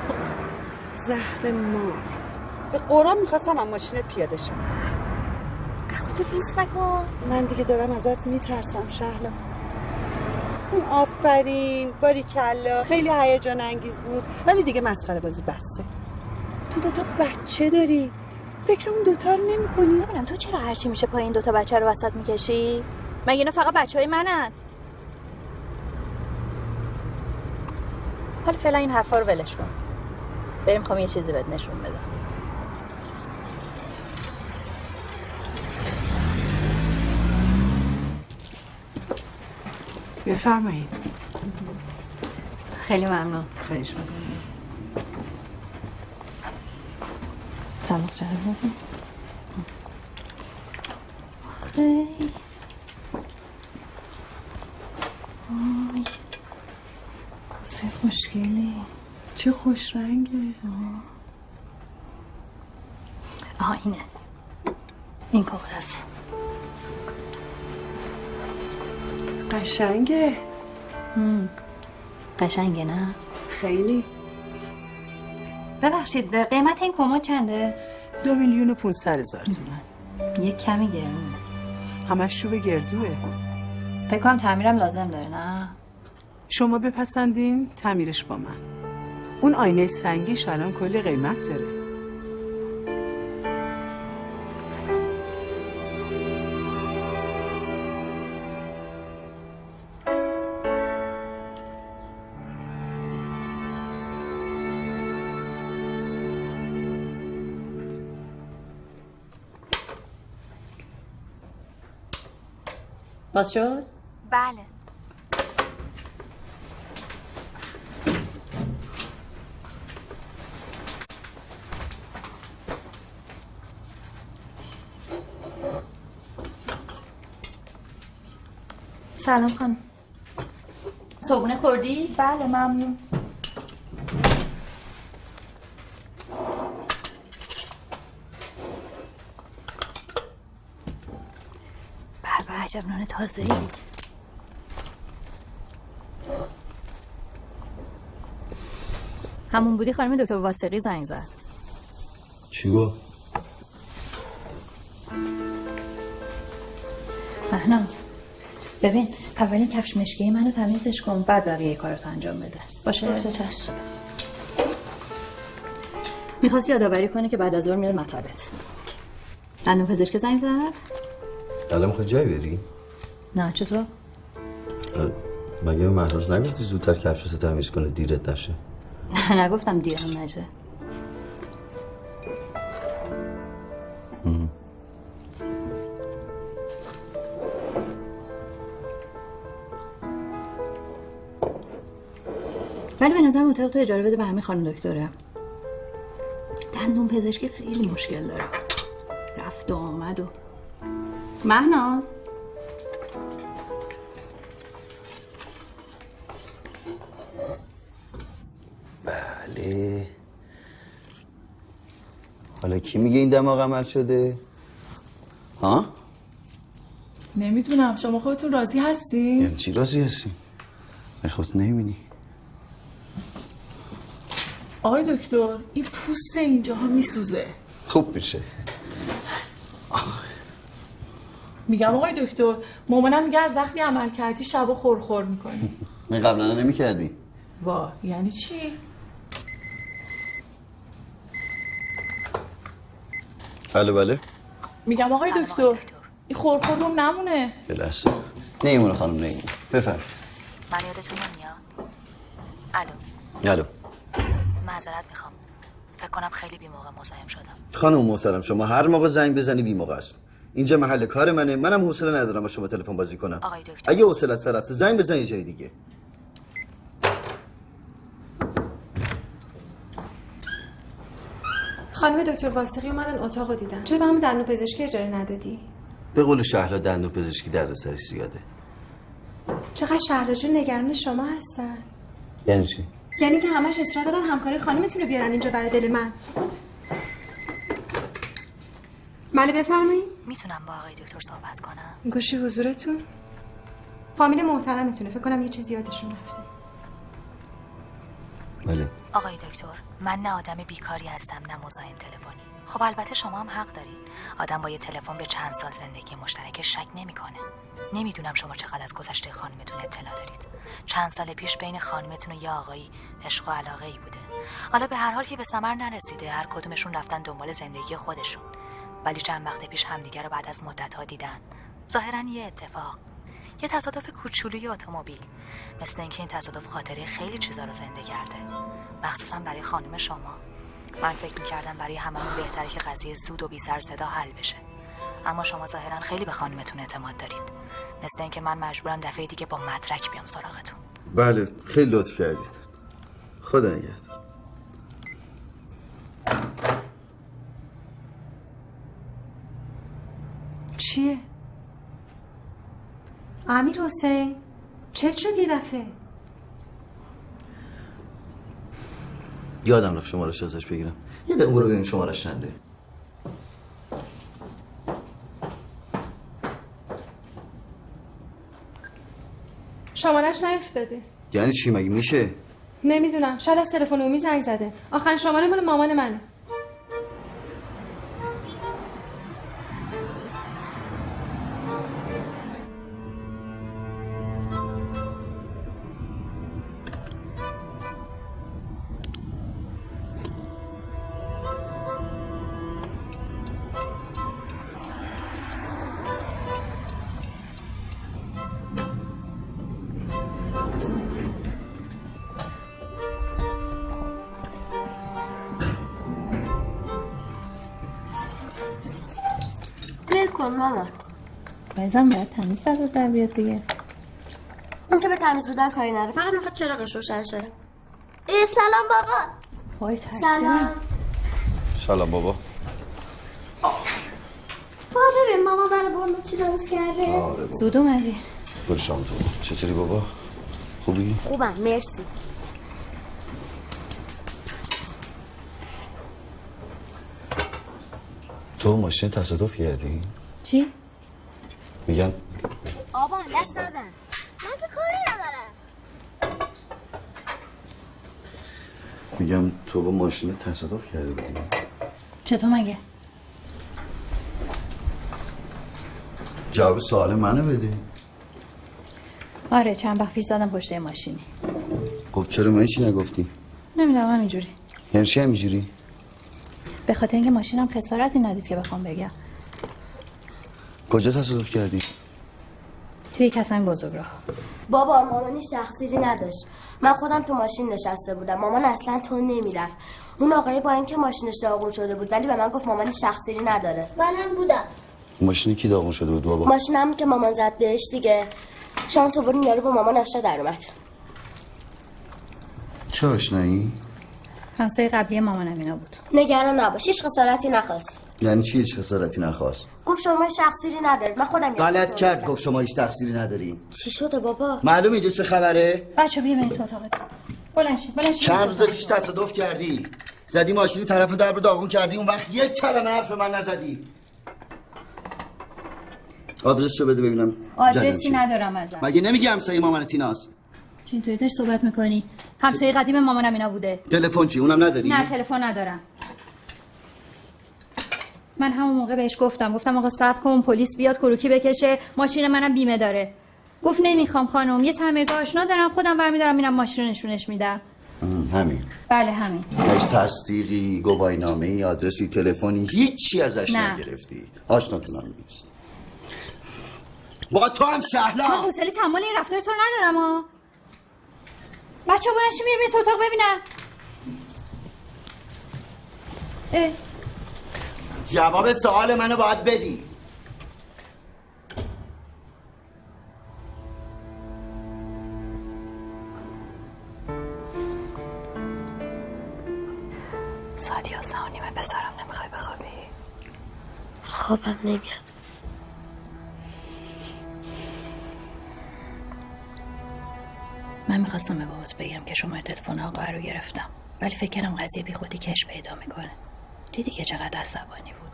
زهر مار. به قرآن می‌خواستم هم ماشین پیاده شم. خودت روست نکن. من دیگه دارم ازت میترسم شهلا. آفرین باریکلا خیلی هیجان انگیز بود. ولی دیگه مسخره بازی بسته. تو دوتا بچه داری. فکر اون دوتا رو نمی کنی ببینم تو چرا هرچی میشه پای این دوتا بچه رو وسط می‌کشی؟ مگه اینا فقط بچه های منن؟ حالا فعلا این حرفا رو ولش کن. بریم خوام یه چیزی بهت نشون بدم. بفرمایید. خیلی ممنون. خیلی سلام جناب خیلی. آی. سه خوشگلی چه خوش رنگه. آها اینه. این کاغذ. قشنگه. هم. قشنگه نه؟ خیلی. ببخشید قیمت این کمد چنده؟ دو میلیون و پونصد هزار تومن یک کمی گرونه همش چوب گردوه. فکر کنم تعمیرم لازم داره نه؟ شما بپسندین تعمیرش با من. اون آینه سنگیش الان کلی قیمت داره. باز شد؟ بله سلام خانم صبحونه خوردی؟ بله ممنون به به عجب نان تازه ای همون بودی خانم دکتر واسقی زنگ زد. چی گفت؟ مهناز ببین اولین کفش مشکی منو تمیزش کن بعد بقیه کارتو انجام بده. باشه؟ باشه چشم. می‌خواست یادآوری کنه که بعد از ظهر میاد مطبت دندون پزشک زنگ زد. الان می‌خوای جای بری؟ نه چطور؟ مگه به مهراز نگفتی زودتر کفشتو تمیز کنه دیرت نشه؟ نه نگفتم دیرم نشه. ولی به نظرم اتاق تو اجاره بده به همین خانم دکتره. دندون پزشکی خیلی مشکل داره. رفت و آمد و مهناز بله حالا کی میگه این دماغ عمل شده؟ ها؟ نمی‌دونم شما خودتون راضی هستی؟ یعنی چی راضی هستی؟ به خود نمی‌بینی آقای دکتر این پوست اینجاها میسوزه خوب میشه میگم آقای دکتر مامانم میگه از وقتی عمل کردی شبا خورخور می‌کنی. من قبلا نمی کردی وا یعنی چی؟ بله بله. میگم آقای دکتر این خورخور روم نمونه؟ لحظه. نیمونه خانم نیمونه بفرم من یادتون نمیاد؟ الو. الو. معذرت می‌خوام. فکر کنم خیلی بیموقع مزاحم شدم. خانم محترم شما هر موقع زنگ بزنی بی موقع است. اینجا محل کار منه. منم حوصله ندارم با شما تلفن بازی کنم. آقای دکتر. اگه حوصلت سر رفته زنگ بزن یه جای دیگه. خانم دکتر واسقی اومدن اتاق دیدن. چرا به همون دندون پزشکی اجاره ندادی؟ به قول شهلا دندون پزشکی درد سرش زیاده. چقدر شهر جون نگران شما هستن؟ یعنی چی؟ یعنی که همش اصرار دارن همکاری خانمتون رو بیارن اینجا برای دل من. بله بفرمایید. می‌تونم با آقای دکتر صحبت کنم؟ گوشی حضورتون؟ فامیل محترمتونه فکر کنم یه چیزی یادشون رفته. بله. آقای دکتر من نه آدم بیکاری هستم نه مزاحم تلفنی. خب البته شما هم حق دارین. آدم با یه تلفن به چند سال زندگی مشترک شک نمی‌کنه. نمی‌دونم شما چقدر از گذشته خانمتون اطلاع دارید. چند سال پیش بین خانمتون و یه آقایی عشق و علاقه ای بوده. حالا به هر حال که به ثمر نرسیده هر کدومشون رفتن دنبال زندگی خودشون. ولی چند وقت پیش همدیگه رو بعد از مدت ها دیدن. ظاهرا یه اتفاق. یه تصادف کوچولوی اتومبیل. مثل اینکه این تصادف خاطره خیلی چیزا رو زنده کرده. مخصوصا برای خانم شما. من فکر می‌کردم برای هممون بهتره که قضیه زود و بی سر صدا حل بشه. اما شما ظاهرا خیلی به خانمتون اعتماد دارید. مثل اینکه من مجبورم دفعه دیگه با مدرک بیام سراغتون. بله خیلی لطف کردید. خدا نگهدار. چیه؟ امیر حسین چه شد یه دفعه؟ یادم رفت شمارش ازش بگیرم. یه دقیقه برو ببین شمارش چنده. شمارش نیفتاده. یعنی چی؟ مگه میشه؟ نمی‌دونم. شاید از تلفن عمومی زنگ زده. آخرین شماره مال مامان منه. کن مامان. بایزم باید تمیز دست در بیاد دیگه. اون که به تمیز بودن کاری نداره. فقط می‌خواد چراغش روشن شه. ای سلام بابا. وای سلام. سلام بابا. بابا ببین ماما برای برنو چی درست کرده؟ آره زود اومدی. برو شام تو. چطوری بابا؟ خوبی؟ خوبم مرسی. تو ماشین تصادف کردی؟ چی؟ آبا میگن دست نزن. من که کاری ندارم. میگم تو با ماشین تصادف کردی بودی. چطور مگه؟ جواب سوال منو بده آره چند وقت پیش زدم پشت ماشینی. خب چرا من چی نگفتی؟ نمی‌دونم همینجوری. یعنی چی همینجوری؟ به خاطر اینکه ماشینم خسارتی ندید که بخوام بگم. کجا تصادف کردی؟ توی کسانی بزرگ راه بابا مامانی شخصیری نداشت. من خودم تو ماشین نشسته بودم. مامان اصلا تو نمی‌رفت. اون آقای با اینکه ماشینش داغون شده بود ولی به من گفت مامانی شخصیری نداره. منم بودم. ماشین کی داغون شده بود بابا؟ ماشینم که مامان زد بهش دیگه. شانس آوردیم یارو با مامان آشنا در اومد. چه آشنایی؟ همسایه قبلی مامانم اینا بود. نگران نباش هیچ خسارتی نخواست. یعنی چی هیچ خسارتی نخواست؟ گفت شما شخصیری ندارید من خودم غلط کرد گفت شما هیچ تقصیری ندارین. چی شده بابا؟ معلوم اینجا چه خبره؟ بچه بیا بریم تو اتاقت بلند شید بلند شید. چند روز پیش تصادف کردی؟ زدی ماشینی طرف در رو داغون کردی اون وقت یک کلمه حرف من نزدی. آدرسشو بده ببینم. آدرسی. ندارم ازم مگه نمیگی همسایه مامان تیناست چه اینطوری داری صحبت می‌کنی. همسایه قدیم مامانم اینا بوده. تلفن چی؟ اونم نداری؟ نه تلفن ندارم. من همون موقع بهش گفتم. گفتم آقا صبر کن پلیس بیاد کروکی بکشه. ماشین منم بیمه داره. گفت نمی‌خوام خانم. یه تعمیرگاه آشنا دارم خودم برمیدارم میرم ماشین رو نشونش میدم. همین. بله همین. هیچ تصدیقی گواهی نامه آدرسی تلفنی هیچی ازش نه. نگرفتی. آشناتونم نیست. با تو هم من شهلا حوصله تمام این رفتار تو ندارم ها بچه برنشی بیا تو اتاق ببینم اه. جواب سوال منو باید بدی. ساعت یازده و نیمه پسرم نمی‌خوای بخوابی؟ خوابم نمیاد. من می‌خواستم به بابات بگم که شماره تلفن آقا رو گرفتم. ولی فکر کردم قضیه بی خودی کش پیدا می‌کنه. دیدی که چقدر عصبانی بود.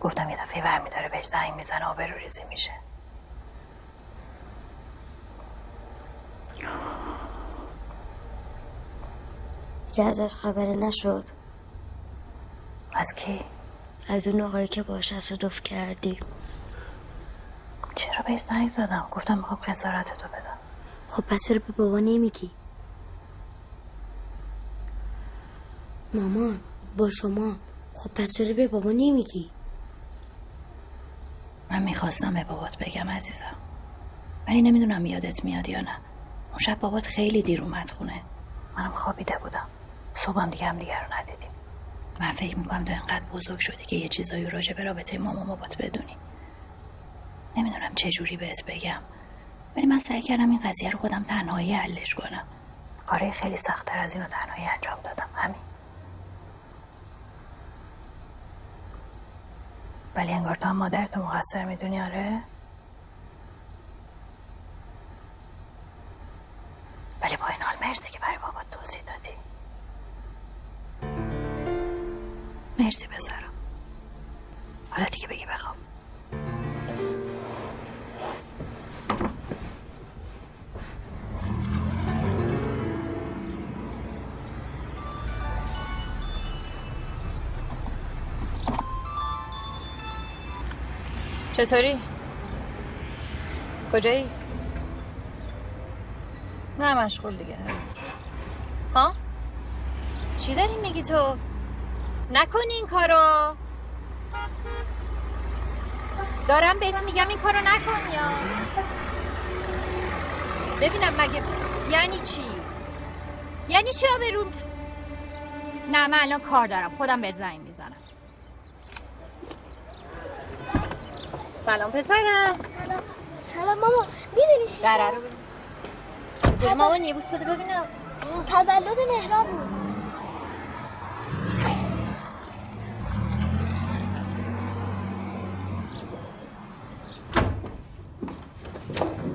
گفتم یه دفعه ور میداره بهش زنگ می‌زنه آبرو ریزی میشه. دیگه ازش خبری نشد. از کی؟ از اون آقایی که باش تصادف کردی چرا بهش زنگ زدم؟ گفتم می‌خوام خسارت تو بدم. خب پس چرا به بابا نمیگی؟ مامان با شما. خب پس چرا به بابا نمیگی؟ من می‌خواستم به بابات بگم عزیزم. ولی نمی‌دونم یادت میاد یا نه. اون شب بابات خیلی دیر اومد خونه. منم خوابیده بودم. صبحم دیگه هم دیگه رو ندیدیم. من فکر می‌کنم تو انقدر بزرگ شدی که یه چیزایی راجع به رابطه مامان بابات بدونی. نمی‌دونم چه جوری بهت بگم. ولی من سعی کردم این قضیه رو خودم تنهایی حلش کنم. کارهای خیلی سختتر از اینو تنهایی انجام دادم. همین. ولی انگار تو هم مادرتو مقصر می‌دونی آره؟ ولی با این حال مرسی که برای بابات توضیح دادی. مرسی بذارم حالا دیگه بگی بخوام چطوری؟ کجایی؟ نه مشغول دیگه ها؟ چی داری میگی تو؟ نکنی این کارو دارم بهت میگم این کارو نکنی یا ببینم مگه یعنی چی؟ یعنی چی آبرون؟ نه من الان کار دارم خودم بهت زنگ می‌زنم سلام پسرم. سلام. سلام ماما. می‌دونی چی شد؟ رو ببین. مامان یه بوس بده ببینم. تولد مهراب بود.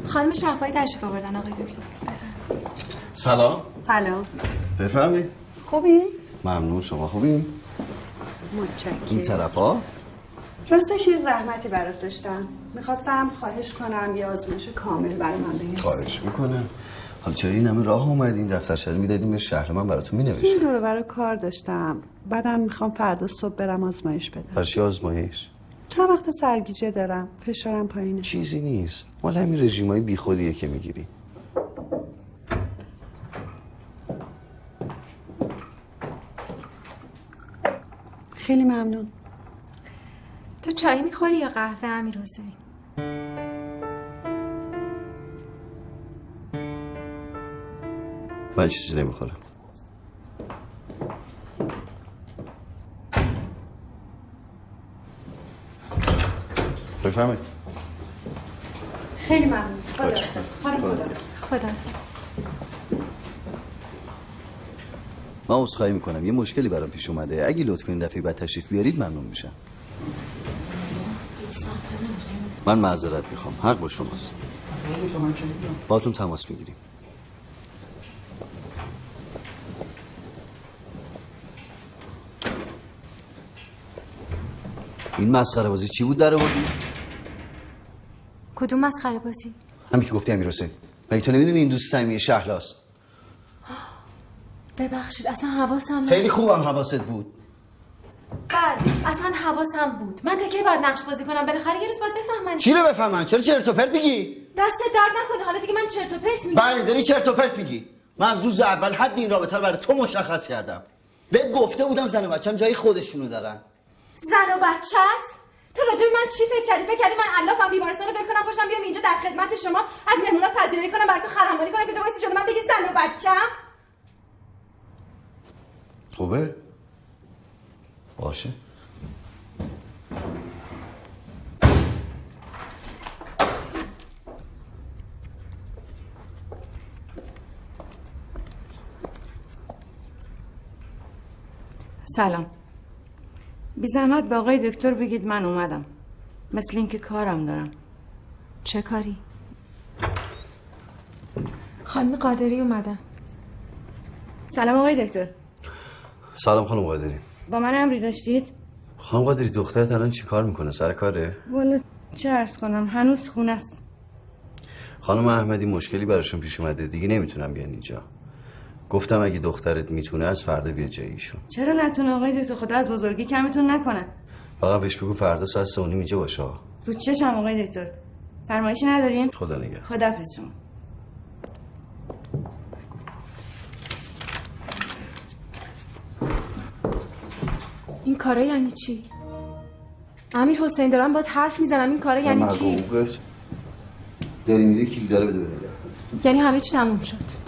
خانم شفایی تشریف آوردن آقای دکتر. سلام. سلام. بفرمایید. خوبی؟ ممنون شما خوبین؟ متشکرم. این طرف ها راستش یه زحمتی برات داشتم. می‌خواستم خواهش کنم یه آزمایش کامل برای من بنویسی خواهش می‌کنم. حالا چرا این همه راه اومدین؟ دفتر شهری می‌دادیم به شهر من براتون این مینوشتم دوره برای کار داشتم. بعدم می‌خوام فردا صبح برم آزمایش بدم. برای چی آزمایش؟ چند وقت سرگیجه دارم. فشارم پایینه. چیزی نیست. مال همین رژیمای بیخودیه که می‌گیری. خیلی ممنون. تو چای می‌خوری یا قهوه امیر حسین من چیزی نمی‌خورم. بفهمید خیلی ممنون. خانم خدا. خداحافظ من عذرخواهی می‌کنم. یه مشکلی برام پیش اومده. اگه لطف کنید دفعه بعد تشریف بیارید ممنون میشم. من معذرت می‌خوام. حق با شماست. باتون تماس می‌گیریم. این مسخره بازی چی بود در آوردی؟ کدوم مسخره بازی؟ همین که گفتی امیر حسین مگه تو نمی‌دونی این دوست صمیمی شهلاست ببخشید اصلا حواسم خیلی خوبم حواست بود. بله. اصلا حواسم بود. من تا کی باید نقش بازی کنم؟ بالاخره یه روز باید بفهمن. چی رو بفهمن؟ چرا چرت و پرت میگی؟ دست درد نکنه. حالا دیگه من چرت و پرت میگم. بله داری چرت و پرت میگی. من از روز اول حد این رابطه رو برای تو مشخص کردم. بهت گفته بودم زن و بچم جای خودشونو دارن. زن و بچت تو راجع به من چی فکر کردی؟ فکر کردی من علافم بیمارستان رو ول کنم پاشم بیام اینجا در خدمت شما از مهمونات پذیرایی کنم برای تو خدمانی کنم که تو شده من بگی زن و بچم خوبه؟ باشه. سلام. بی زحمت به آقای دکتر بگید من اومدم. مثل اینکه کارم دارم. چه کاری؟ خانم قادری اومدن. سلام آقای دکتر. سلام خانم قادری. با من امری داشتید؟ خانم قادری دخترت الان چی کار می‌کنه؟ سر کاره؟ والا چه ارز کنم هنوز خونه است. خانم احمدی مشکلی براشون پیش اومده. دیگه نمی‌تونم بیان اینجا. گفتم اگه دخترت می‌تونه از فردا بیا جای ایشون چرا نتونه؟ آقای دکتر خدا از بزرگی کمتون نکنه. فقط بهش بگو فردا ساعت سه و نیم اینجا باشه. رو چشم آقای دکتر. فرمایشی ندارین؟ خدا نگه خداحافظ شما. این کارا یعنی چی؟ امیر حسین دارم باید حرف می‌زنم. این کارا یعنی چی؟ داری میری کلی داره بده بده یعنی همه چی تموم شد.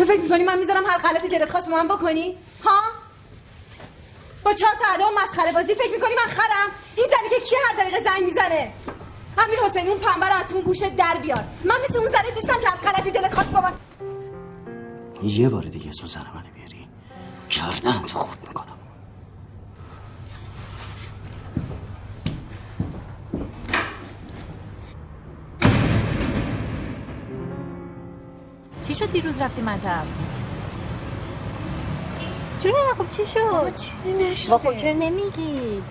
تو فکر می‌کنی من می‌ذارم هر غلطی دلت خواست با من بکنی؟ ها؟ با چهار تا ادا مسخره بازی فکر می‌کنی من خرم؟ این زنی که کی هر دقیقه زنگ می‌زنه؟ امیر حسین اون پنبه رو اون گوشت در بیار. من مثل اون زنه نیستم که غلطی دلت خواست با من یه بار دیگه اسم زن منو بیاری. کردن تو خود می‌کنم. شد دیروز رفتی مطب جون من خب چی شد؟ چیزی نشده. خب چرا نمیگی؟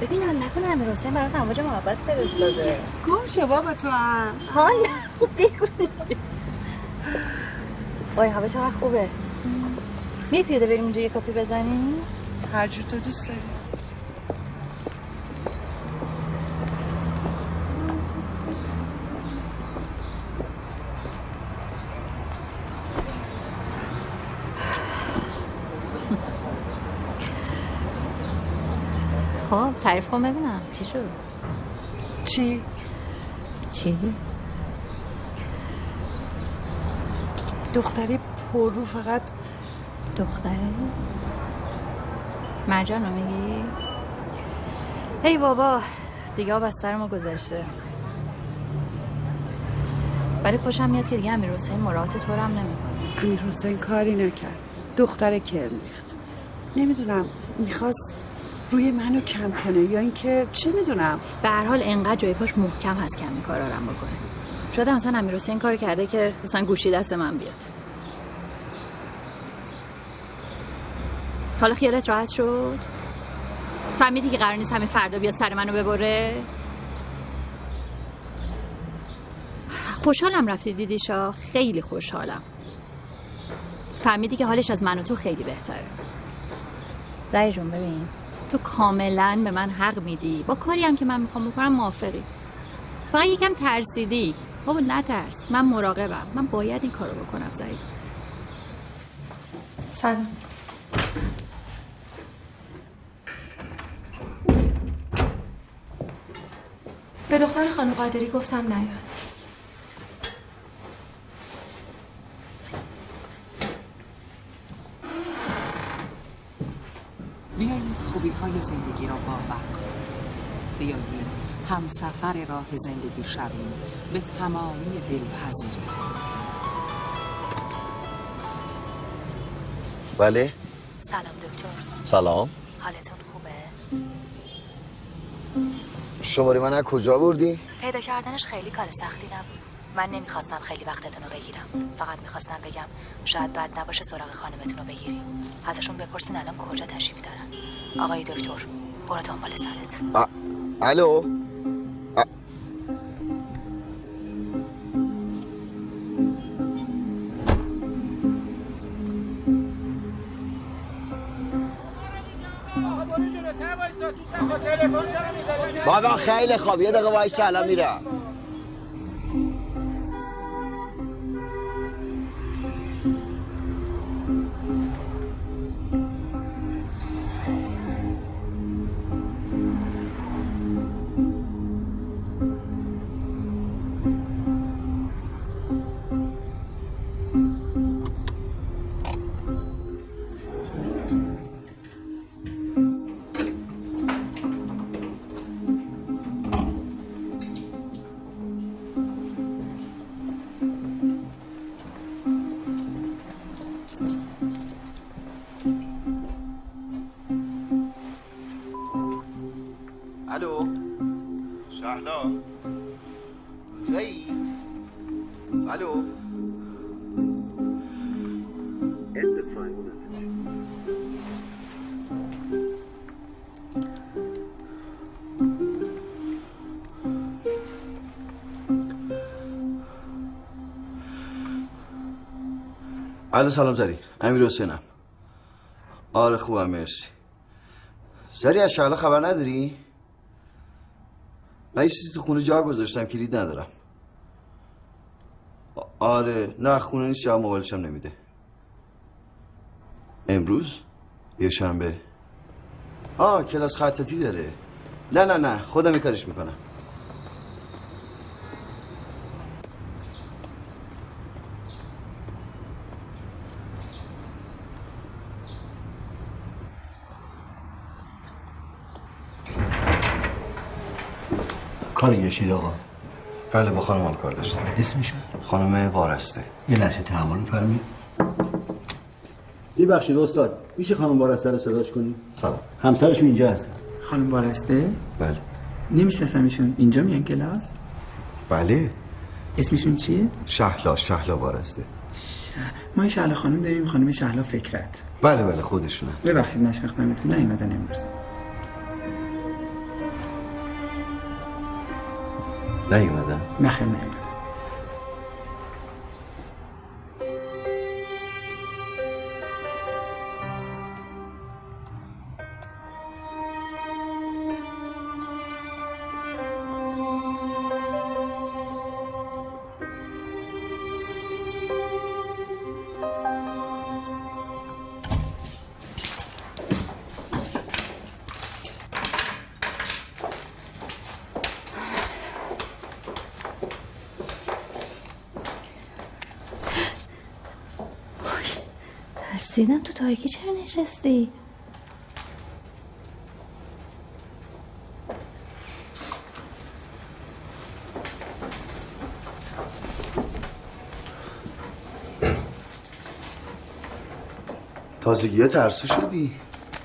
ببین حال نکنه امیر حسین برات امواج محبت فرستاده. گم شو بابا تو هم. حال خوب بگو. وای هوا چقدر خوبه. می پیاده بریم اونجا یه کافی بزنیم؟ هر جور تو دوست داری خب تعریف کن ببینم. چی شد؟ چی؟ چی؟ دختری پررو فقط دختره؟ مرجان رو میگی؟ هی بابا دیگه آب از سر ما گذشته. ولی خوشم میاد که دیگه امیر حسین مراعات تو رو هم نمی‌کنه. امیر حسین کاری نکرد. دختر کرمیخت نمی‌دونم می‌خواست روی منو کم کنه یا اینکه چه می‌دونم؟ به هر حال انقدر جای پاش محکم هست که همین کارا رو بکنه. شاید مثلا امیر حسین کار کرده که مثلا گوشی دست من بیاد. حالا خیالت راحت شد؟ فهمیدی که قرار نیست همین فردا بیاد سر منو ببره؟ خوشحالم رفتی دیدیشا خیلی خوشحالم. فهمیدی که حالش از من و تو خیلی بهتره. زری جون ببین. تو کاملا به من حق میدی. با کاری هم که من می‌خوام بکنم موافقی. فقط یکم ترسیدی. بابا نترس. من مراقبم. من باید این کارو بکنم زری سلام. به دختر خانم قادری گفتم نیاد. بیایید خوبی های زندگی را باور کنید بیایید همسفر راه زندگی شویم به تمامی دلپذیری. بله. سلام دکتر. سلام. حالتون خوبه؟ شماره من از کجا بردی؟ پیدا کردنش خیلی کار سختی نبود. من نمی‌خواستم خیلی وقتتون رو بگیرم. فقط می‌خواستم بگم شاید بد نباشه سراغ خانمتون رو بگیری. ازشون بپرسین الان کجا تشریف دارن. آقای دکتر برو دنبال سرت. الو. بابا خیلی خوب. یه دقیقه وایسا الان میرم. الو سلام زری. امیر حسینم. آره خوبم مرسی. زری از شهلا خبر نداری؟ من یه چیزی تو خونه جا گذاشتم کلید ندارم. آره نه خونه نیست جواب موبایلش هم نمیده. امروز؟ یه شنبه. آه کلاس خطاطی داره. نه نه نه خودم این کارش می‌کنم. کاری گشید آقا؟ بله با خانمم کار داشتم. اسمشون خانم وارسته. یه لحظه تحمل میفرمید ببخشید استاد میشه خانم وارسته رو صداش کنی؟ سلام. همسرشون اینجا هستن خانم وارسته؟ بله. نمی‌شناسم ایشون اینجا میان کلاس؟ بله. اسمشون چیه؟ شهلا شهلا وارسته. ما این شهلا خانم داریم خانم شهلا فکرت. بله بله خودشونم ببخشید نشناختمتون نیومدن امروز. لا يمدى نخمة ترسیدم تو تاریکی چرا نشستی؟ تازگی ترسو شدی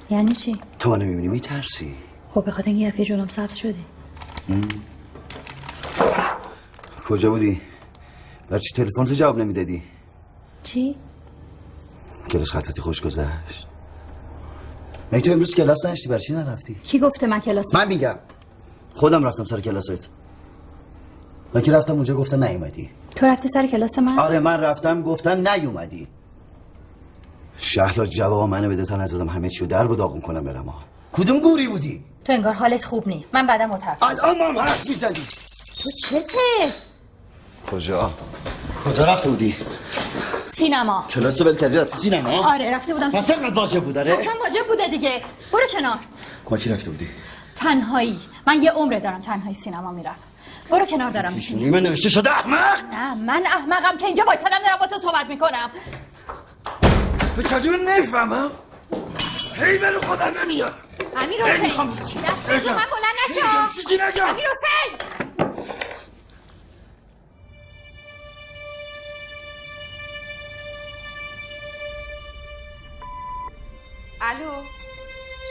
یعنی چی؟ تو نمی‌بینی میترسی خب به خاطر اینکه یه دفعه جلوم سبز شدی کجا بودی؟ برای چی تلفن تو جواب نمی‌دادی؟ چی؟ کلاس خطاتی خوش گذشت مگه تو امروز کلاس نشتی برای چی نرفتی؟ کی گفته من کلاس من میگم خودم رفتم سر کلاسات من که رفتم اونجا گفتن نیومدی تو رفتی سر کلاس من؟ آره من رفتم گفتن نیومدی شهلا جواب منو بده تا نزدم همه چیو در و داغون کنم برم ها کدوم گوری بودی؟ تو انگار حالت خوب نیست من بعدم متوجه الان ما هم حرف می‌زدی تو چته؟ کجا؟ کجا رفته بودی؟ سینما. کلاس بلتری رفتی سینما؟ آره رفته بودم پس اینقدر واجب بود داره؟ حتما واجب بوده دیگه. برو کنار. با کی رفته بودی؟ تنهایی. من یه عمره دارم تنهایی سینما میرم. برو کنار دارم. میشینی من نوشته شده احمق؟ نه من احمقم که اینجا وایسادم دارم با تو صحبت می‌کنم. فکر نمی‌فهمم؟ هی برو خودم نمیاد. امیر حسین دست من بلند نشو امیر حسین!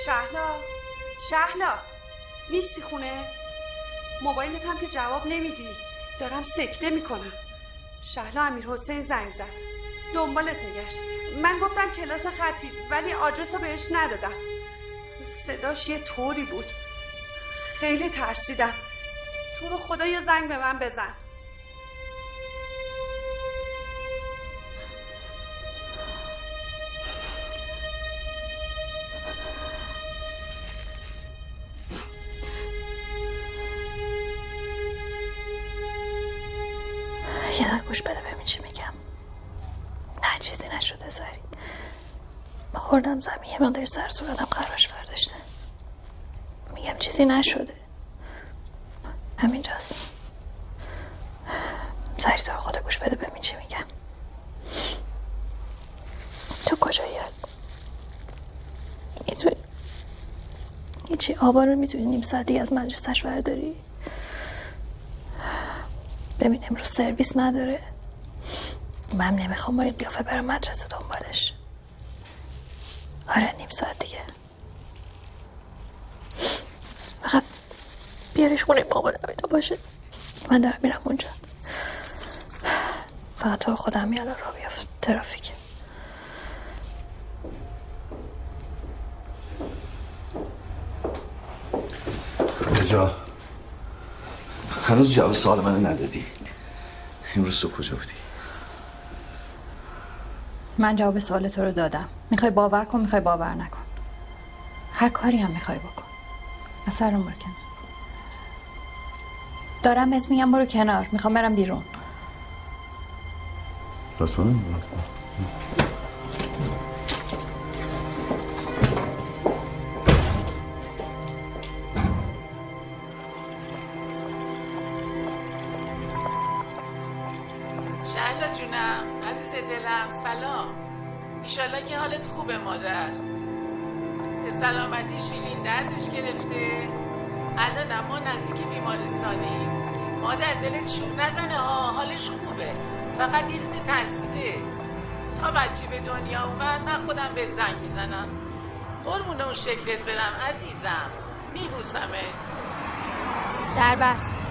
شهلا. شهلا. نیستی خونه؟ موبایلت هم که جواب نمیدی. دارم سکته می‌کنم. شهلا امیر حسین زنگ زد. دنبالت میگشت. من گفتم کلاس خطی ولی آدرس رو بهش ندادم. صداش یه طوری بود. خیلی ترسیدم. تو رو خدا یه زنگ به من بزن. گوش بده ببین چی میگم. نه چیزی نشده زری من خوردم زمین یه مقدار سر صورتم خراش برداشته. میگم چیزی نشده. همینجاست. زری تو خدا گوش بده ببین چی میگم. تو کجایی؟ می‌تونی هیچی آبا رو می‌تونی نیم ساعت دیگه از مدرسهش برداری؟ ببین امروز سرویس نداره. من نمی‌خوام با این قیافه برم مدرسه دنبالش. آره نیم ساعت دیگه. فقط بیارش خونه مامانم اینا باشه. من دارم میرم اونجا. فقط تو خودم میالان را بیافت ترافیک. کجا؟ هنوز جواب سوال منو ندادی. امروز تو کجا بودی؟ من جواب سوال تو رو دادم. می‌خوای باور کن می‌خوای باور نکن. هر کاری هم می‌خوای بکن. از برو کنار. دارم بهت میگم برو کنار. می‌خوام برم بیرون. لطفا مادر. به سلامتی شیرین دردش گرفته. الان ما نزدیک بیمارستانی. مادر دلت شور نزنه ها. حالش خوبه. فقط یه ریزی ترسیده. تا بچه به دنیا اومد من خودم به زنگ می‌زنم. قربون اون شکلت برم عزیزم. میبوسمه در بس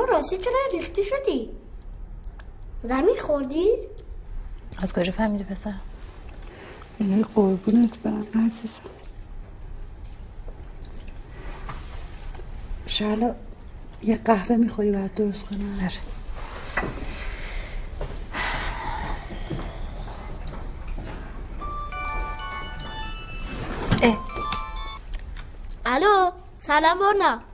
ماما راستی چرا ریختی شدی؟ زمین خوردی؟ از کجا فهمیدی پسر؟ الهی قربونت برم عزیزم. شهلا یه قهوه می‌خوری برات درست کنم. الو سلام برنا.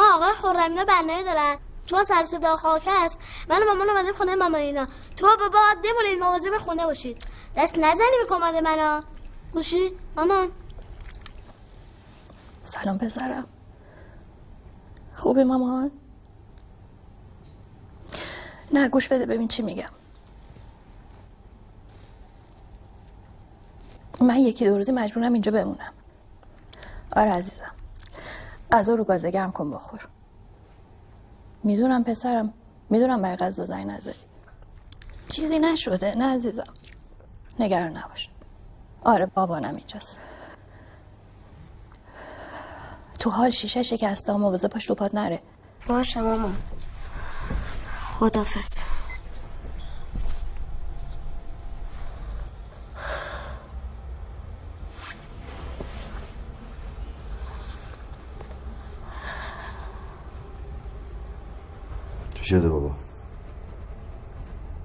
ما آقای خورمینا برنامه دارن. چون سر صدا خاک است من و مامان اومدیم خونه ماما اینا. تو بابا بمونید مواظب خونه باشید. دست نزنی به کمد منو. گوشی؟ مامان. سلام پسرم. خوبی مامان؟ نه گوش بده ببین چی میگم. من یکی دو روزی مجبورم اینجا بمونم. آره عزیزم. غذا رو گازه گرم کن بخور. می‌دونم پسرم می‌دونم برای غذا زنگ نزدی. چیزی نشده نه عزیزم. نگران نباش. آره بابانم اینجاست. تو حال شیشه شکسته مواظب پاش تو پات نره. باشه مامان. خدافز چی شده بابا.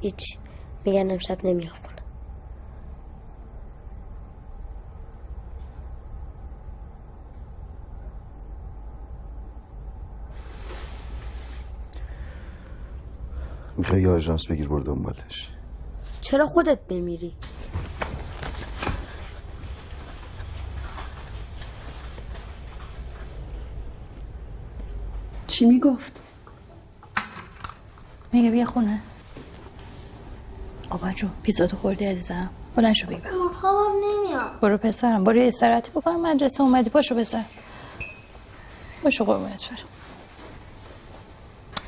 هیچ. میگن امشب نمی‌خوام می‌خوای یه آژانس بگیر برو دنبالش. چرا خودت نمیری؟ چی می‌گفت؟ میگه بیا خونه. آبا جو پیزا تو خوردی عزیزم؟ بلند شو بگی خوابم نمیاد. برو پسرم برو یه استراحتی بکن مدرسه اومدی. پاشو پسر. باشو قربونت برم.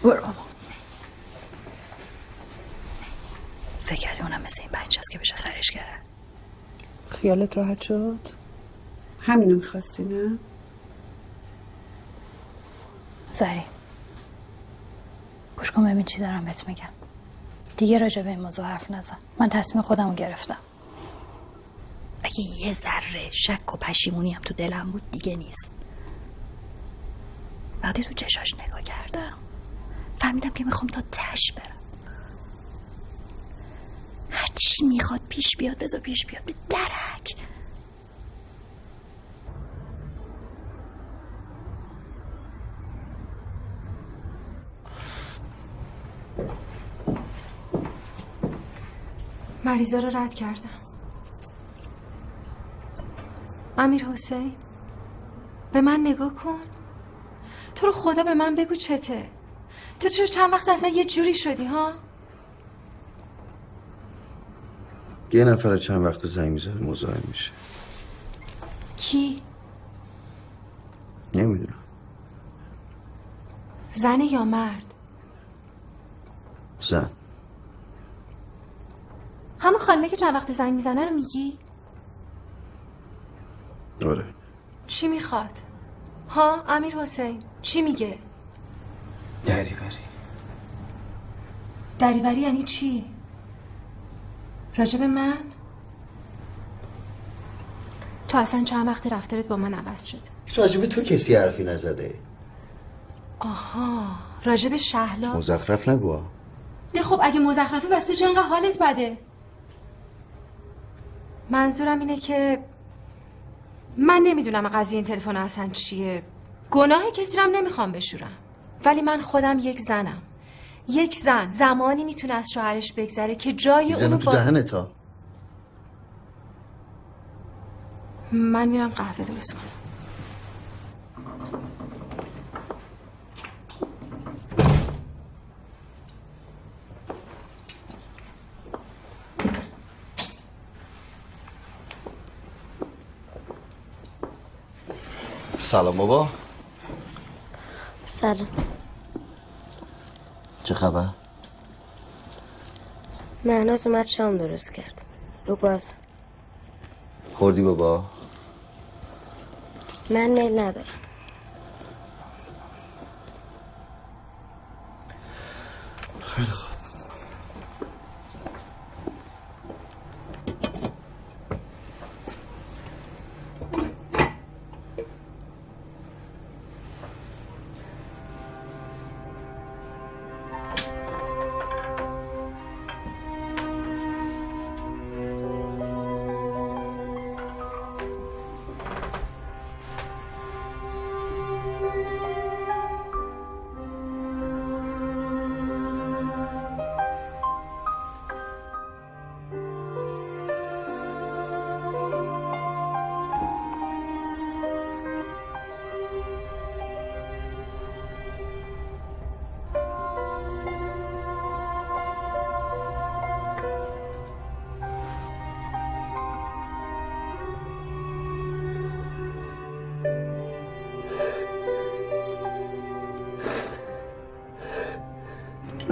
برو ماما. فکر کردی اونم مثل این بچه است که بشه خرش کرد؟ خیالت راحت شد؟ همینو می‌خواستی نه؟ زری گوش کن ببین چی دارم بهت میگم؟ دیگه راجع به این موضوع حرف نزن. من تصمیم خودمو گرفتم. اگه یه ذره شک و پشیمونی هم تو دلم بود دیگه نیست. وقتی تو چشاش نگاه کردم. فهمیدم که می‌خوام تا تش برم. هرچی می‌خواد پیش بیاد بذار پیش بیاد. به درک. مریضا رو رد کردم. امیر حسین به من نگاه کن. تو رو خدا به من بگو چته. تو چرا چند وقت اصلا یه جوری شدی ها؟ یه نفر چند وقت زنگ می‌زنه مزاحم میشه. کی؟ نمی‌دونم. زنه یا مرد؟ زن. همون خانمه که چند وقت زنگ می‌زنه رو میگی؟ آره. چی می‌خواد؟ ها امیر حسین چی میگه؟ دری بری دریوری یعنی چی؟ راجب من؟ تو اصلا چند وقت رفتارت با من عوض شد؟ راجب تو کسی حرفی نزده. آها راجب شهلا. مزخرف نگو. نه خب اگه مزخرفه بس تو چه حالت بده؟ منظورم اینه که من نمی‌دونم قضیه این تلفن اصلا چیه. گناه کسی رو هم نمی‌خوام بشورم. ولی من خودم یک زنم. یک زن زمانی می‌تونه از شوهرش بگذره که جای اونو تو با دهنت ها من میرم قهوه درست کنم. سلام بابا. سلام. چه خبر؟ مهناز اومد شام درست کرد. رو گاز خوردی بابا؟ من میل ندارم. خیلی خوب.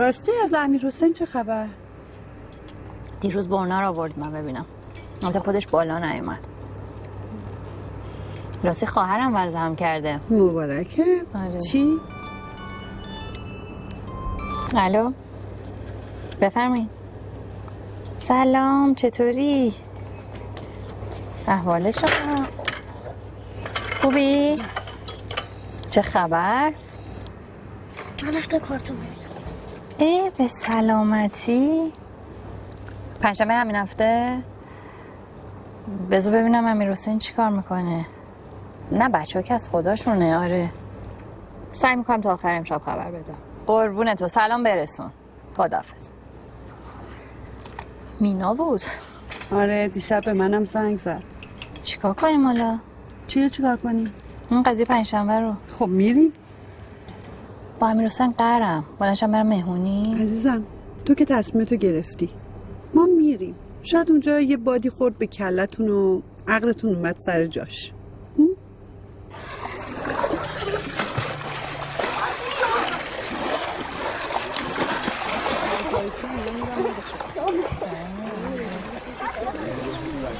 راستی از امیر حسین چه خبر؟ دیروز برنا رو آورد من ببینم. البته خودش بالا نیومد. راستی خواهرم وضعم کرده. مبارکه. آره. چی؟ الو؟ بفرمایید. سلام چطوری؟ احوال شما. خوبی؟ چه خبر؟ من رفتم کارتون ببینم ای به سلامتی. پنجشنبه همین هفته. بذار ببینم امیر حسین چی کار می‌کنه. نه بچه ها که از خداشونه. آره. سعی می‌کنم تا آخر امشب خبر بدم. قربون تو. سلام برسون. خدافز مینا بود؟ آره دیشب به منم زنگ زد. چیکار کنیم حالا؟ چیه چیکار کنیم؟ اون قضیه پنجشنبه رو. خب میریم. با امیر حسین قرم بلنشم برم مهمونی؟ عزیزم تو که تصمیمتو گرفتی. ما میریم. شاید اونجا یه بادی خورد به کلتون و عقلتون اومد سر جاش.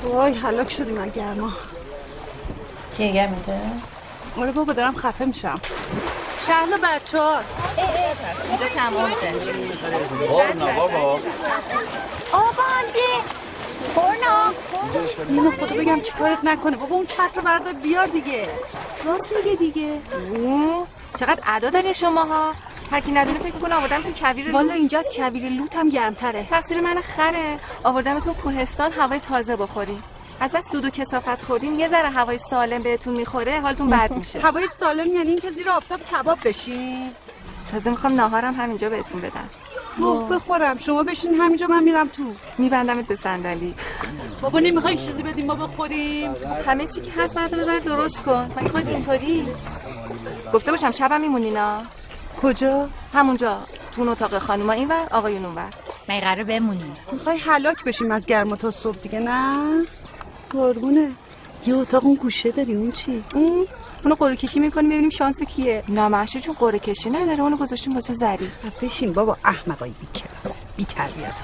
وای هلاک شدیم از گرما چیه گرمیده؟ آره بابا دارم خفه میشم. شهلا بچه ها اینجا تمامه برنا بابا. آبانده برنا اینو خدا بگم چیکارت نکنه. بابا اون چتر رو بردار بیار دیگه. راست میگه دیگه. چقدر ادا دارین شماها. هر کی ندونه فکر کنه آوردم تو کویر والا لوت اینجا از کویر لوت هم گرمتره. تقصیر من خره. آوردم تو کوهستان هوای تازه بخورین. از بس دود و کسافت خورین یه ذره هوای سالم بهتون می‌خوره حالتون بد میشه. هوای سالم یعنی اینکه زیر آفتاب کباب بشین. تازه می‌خوام ناهارم همینجا بهتون بدم. گوه بخورم. شما بشین همینجا من میرم تو. میبندمت به صندلی. بابا نمی‌خوای چیزی بدیم؟ ما بخوریم. همه چی که هست بعد ببر درست کن. مگه خود اینطوری. گفته باشم شبم میمونینا. کجا؟ همونجا تو اتاق خانوما. اینور آقایون اونور من قرار بمونیم می‌خوای هلاک بشیم از گرما تا صبح دیگه نه؟ قربونه. یه اتاق اون گوشه داری اون چی؟ اون؟ اونو قرعه کشی می‌کنیم ببینیم شانس کیه. نه محشو چون قرعه کشی نداره اونو گذاشتیم واسه زری. بشین بابا احمقای بی کلاس بی تربیت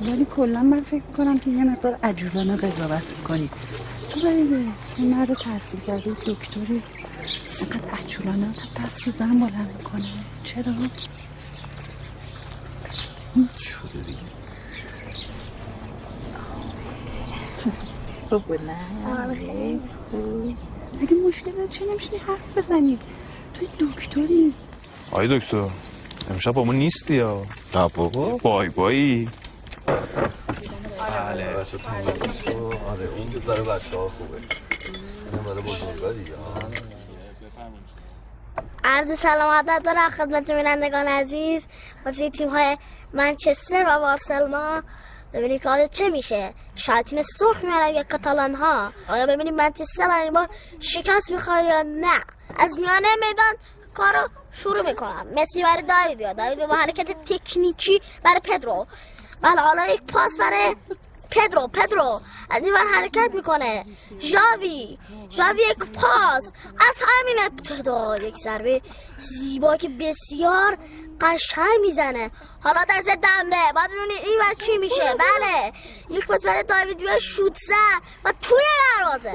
ولی کلا من فکر کنم که یه مقدار عجولانه قضاوت کنی از تو بریده یه مرد تحصیل کرده دکتری اینقدر عجولانه دست رو زن بلند می‌کنه. چرا؟ شده دیگه. خوب بود نه اگه مشکل داره چه نمیشونی حرف بزنی؟ توی دکتری. آی دکتر امشب با ما نیستی یا؟ نه بابا. بای بایی بله. آره اون برای بچه ها خوبه. اینم برای بزرگا دیگه. عرض سلامت دارم خدمت بینندگان عزیز. بازی تیم های منچستر و بارسلونا ببینید که حالا چه میشه؟ شاید تیم سرخ میارن یا کاتالان ها آیا ببینید منچستر این بار شکست می‌خواد یا نه؟ از میانه میدان کارو شروع می‌کنم. مسی برای داوید یا؟ داوید با حرکت تکنیکی برای پدرو. بله حالا یک پاس برای پدرو پدرو. از این ور حرکت می‌کنه. ژاوی ژاوی یک پاس. از همین ابتدا. یک ضربه زیبا که بسیار قشنگ می‌زنه. حالا دست دمره. باید ببینید این ور چی میشه. بله. یک پاس برای داوید بیا شوت زد و توی دروازه.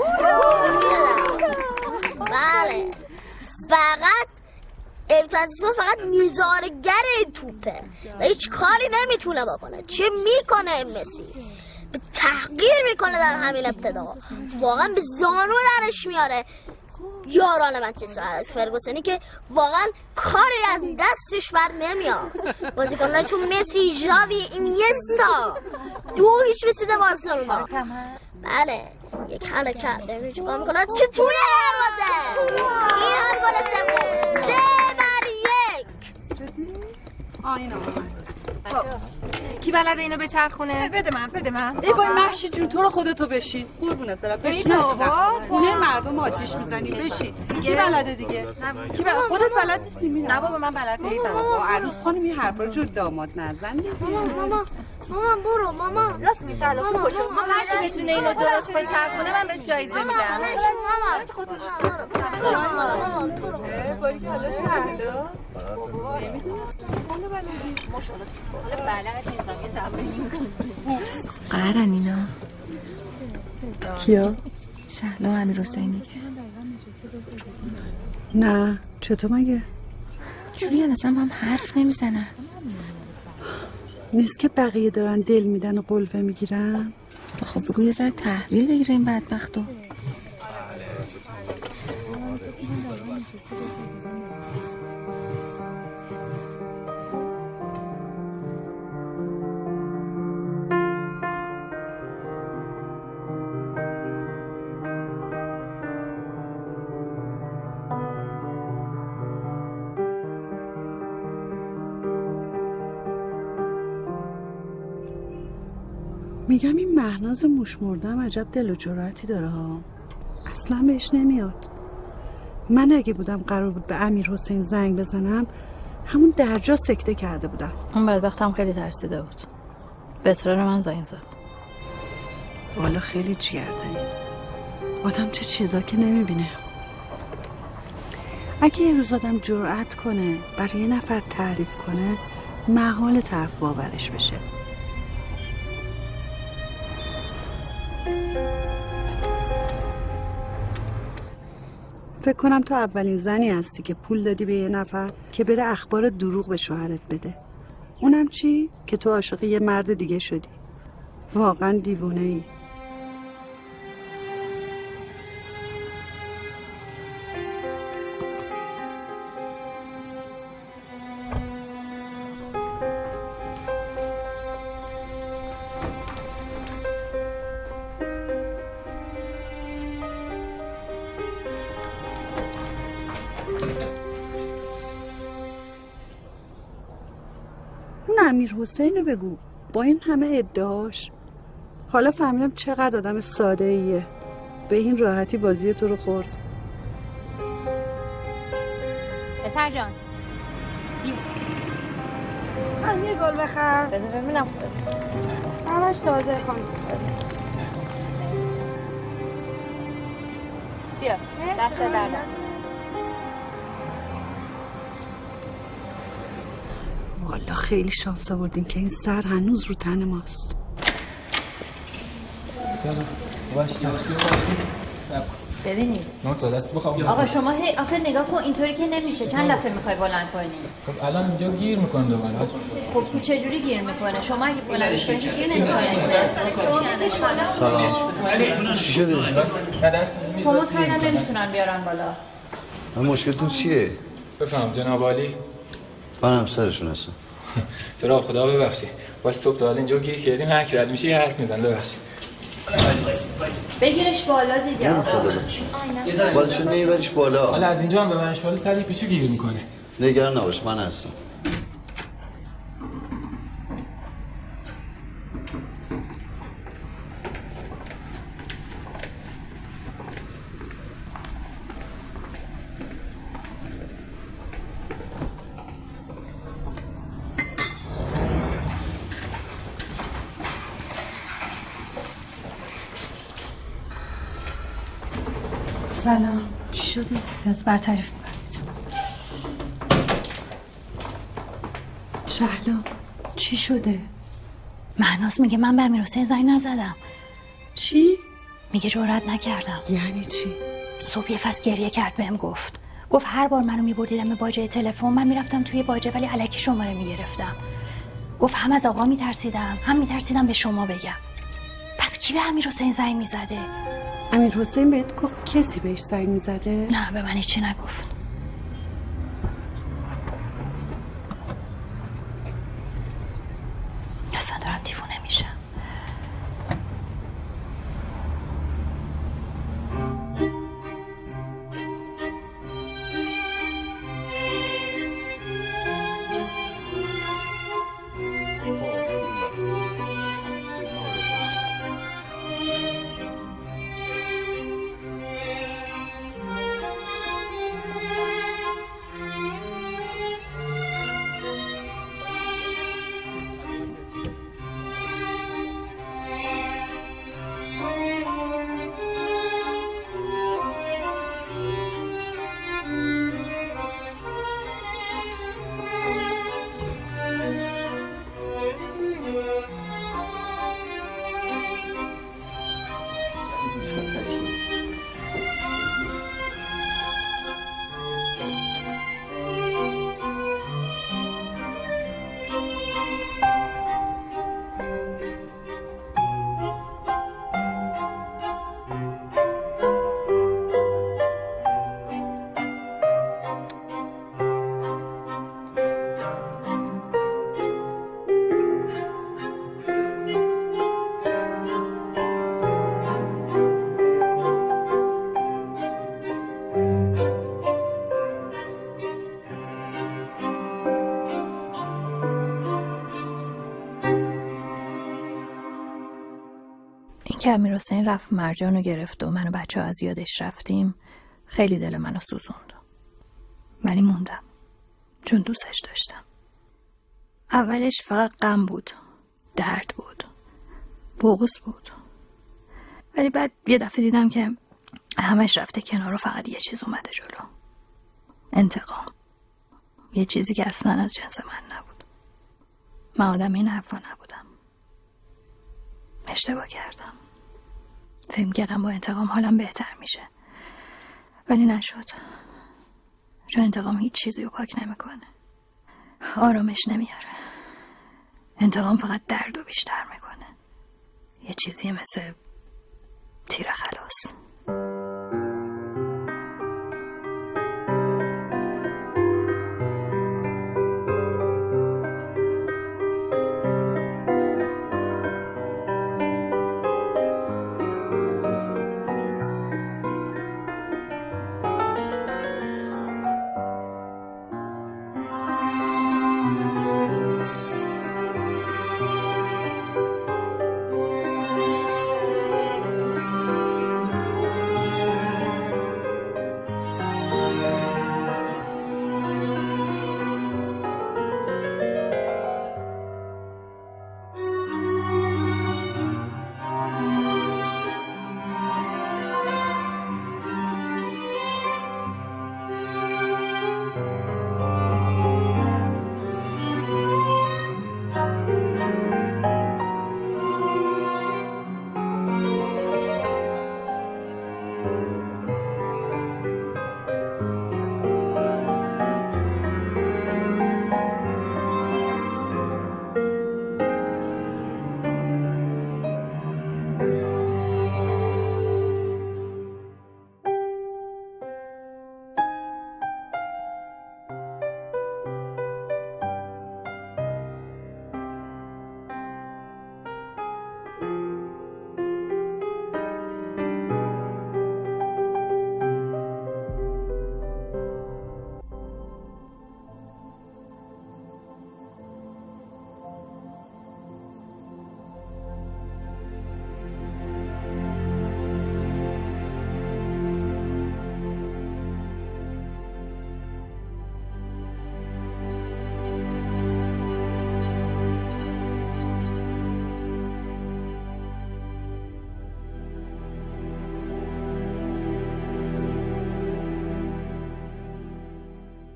بله. فقط التزیسا فقط نیزارگر این توپه. و هیچ کاری نمی‌تونه بکنه. چه می‌کنه این مسی؟ تحقیر می‌کنه در همین ابتدا. واقعا به زانو درش میاره. یاران منچستر فرگوسنی که واقعا کاری از دستش بر نمیاد. بازیکنان چون مسی ژاوی اینیستا. دو هیچ رسیده بارسلونا. بله یک حرکت نمی‌دونی چیکار می‌کنه. چه توی دروازه این هم گل سوم سه بر یک. کی بلده اینو بچرخونه؟ بده من بده من. ای بای محشی جون تو رو خودتو بشین. قربونت برم. بشین. خونه مردم آتیش می‌زنی بشین. کی بلده دیگه؟ کی بلده؟ خودت بلد نیستی میرم نه بابا من بلد نیستم. عروس خانم این حرفا رو جور داماد نزن دیگه. ماما ماما برو ماما. راست میشه الان ماما،. ماما، ما هر کی بتونه اینو درست بچرخونه من بهش جایزه میدم. قهرن اینا. کیا؟ شهلا و امیر حسین دیگه نه. چطور مگه؟ جوری اصلا با هم حرف نمی‌زنن. نیست که بقیه دارن دل میدن و قلوه می‌گیرن؟ خب بگو یه ذره تحویل بگیره این بدبختو میگم این مهناز موش مردم عجب دل و جرأتی داره ها. اصلا بهش نمیاد. من اگه بودم قرار بود به امیر حسین زنگ بزنم همون درجا سکته کرده بودم. اون بدبختم خیلی ترسیده بود. به اصرار من زنگ زد. والا خیلی جگردنی آدم چه چیزا که نمی‌بینه. اگه یه روز آدم جرأت کنه برای یه نفر تعریف کنه محال طرف باورش بشه. فکر کنم تو اولین زنی هستی که پول دادی به یه نفر که بره اخبار دروغ به شوهرت بده. اونم چی؟ که تو عاشق یه مرد دیگه شدی. واقعا دیوونه ای حسین رو بگو. با این همه ادعاش. حالا فهمیدم چقدر آدم ساده ایه به این راحتی بازی تو رو خورد. پسر جان. بیا. من یه گل بخر. بده ببینم. همش تازه کن بیا. دست دردم والا خیلی شانس آوردیم که این سر هنوز رو تن ماست. ببینید نه تا دست بخوام آقا شما هی آخه نگاه کن اینطوری که نمیشه. چند دفعه می‌خوای بلند کنی؟ خب الان اینجا گیر می‌کنه دوباره. خب تو چجوری گیر می‌کنه؟ شما اگه بلندش کنی گیر نمی‌کنه شما بکش بالا. سلام. چی شده؟ کموت کردم نمی‌تونن بیارن بالا. مشکلتون چیه؟ بفهم جناب عالی. من همسرشون هستم. تو را خدا ببخشید ولی صبح تا اینجا گیر کردیم هک رد میشه یه حرف میزن ببخشید بگیرش بالا دیگه. آقا بالشو نمیبریش بالا. حالا از اینجا هم ببرش بالا سری پیچو گیر می‌کنه. نگران نباش من هستم سلام چی بر تعریف می‌کنم. شهلا چی شده؟ مهناز میگه من به امیر حسین زنگ نزدم. چی؟ میگه جرأت نکردم. یعنی چی؟ صبح یه فصل گریه کرد بهم گفت. گفت هر بار منو میبردیدم به باجه تلفن من می‌رفتم توی باجه ولی علکی شماره می‌گرفتم. گفت هم از آقا میترسیدم هم میترسیدم به شما بگم. پس کی به امیر حسین زنگ می‌زده؟ امیر حسین بهت گفت کسی بهش زنگ می‌زده؟ نه به من هیچی نگفت. که امیر حسین رفت مرجان رو گرفت و من و بچه ها از یادش رفتیم خیلی دل منو سوزوند. ولی موندم. چون دوستش داشتم. اولش فقط غم بود. درد بود. بغض بود. ولی بعد یه دفعه دیدم که همش رفته کنار و فقط یه چیز اومده جلو. انتقام. یه چیزی که اصلا از جنس من نبود. من آدم این حرفا نبودم. اشتباه کردم. فکر کردم با انتقام حالم بهتر میشه. ولی نشد. چون انتقام هیچ چیزی رو پاک نمی‌کنه. آرامش نمیاره. انتقام فقط درد و بیشتر می‌کنه. یه چیزی مثل تیر خلاص.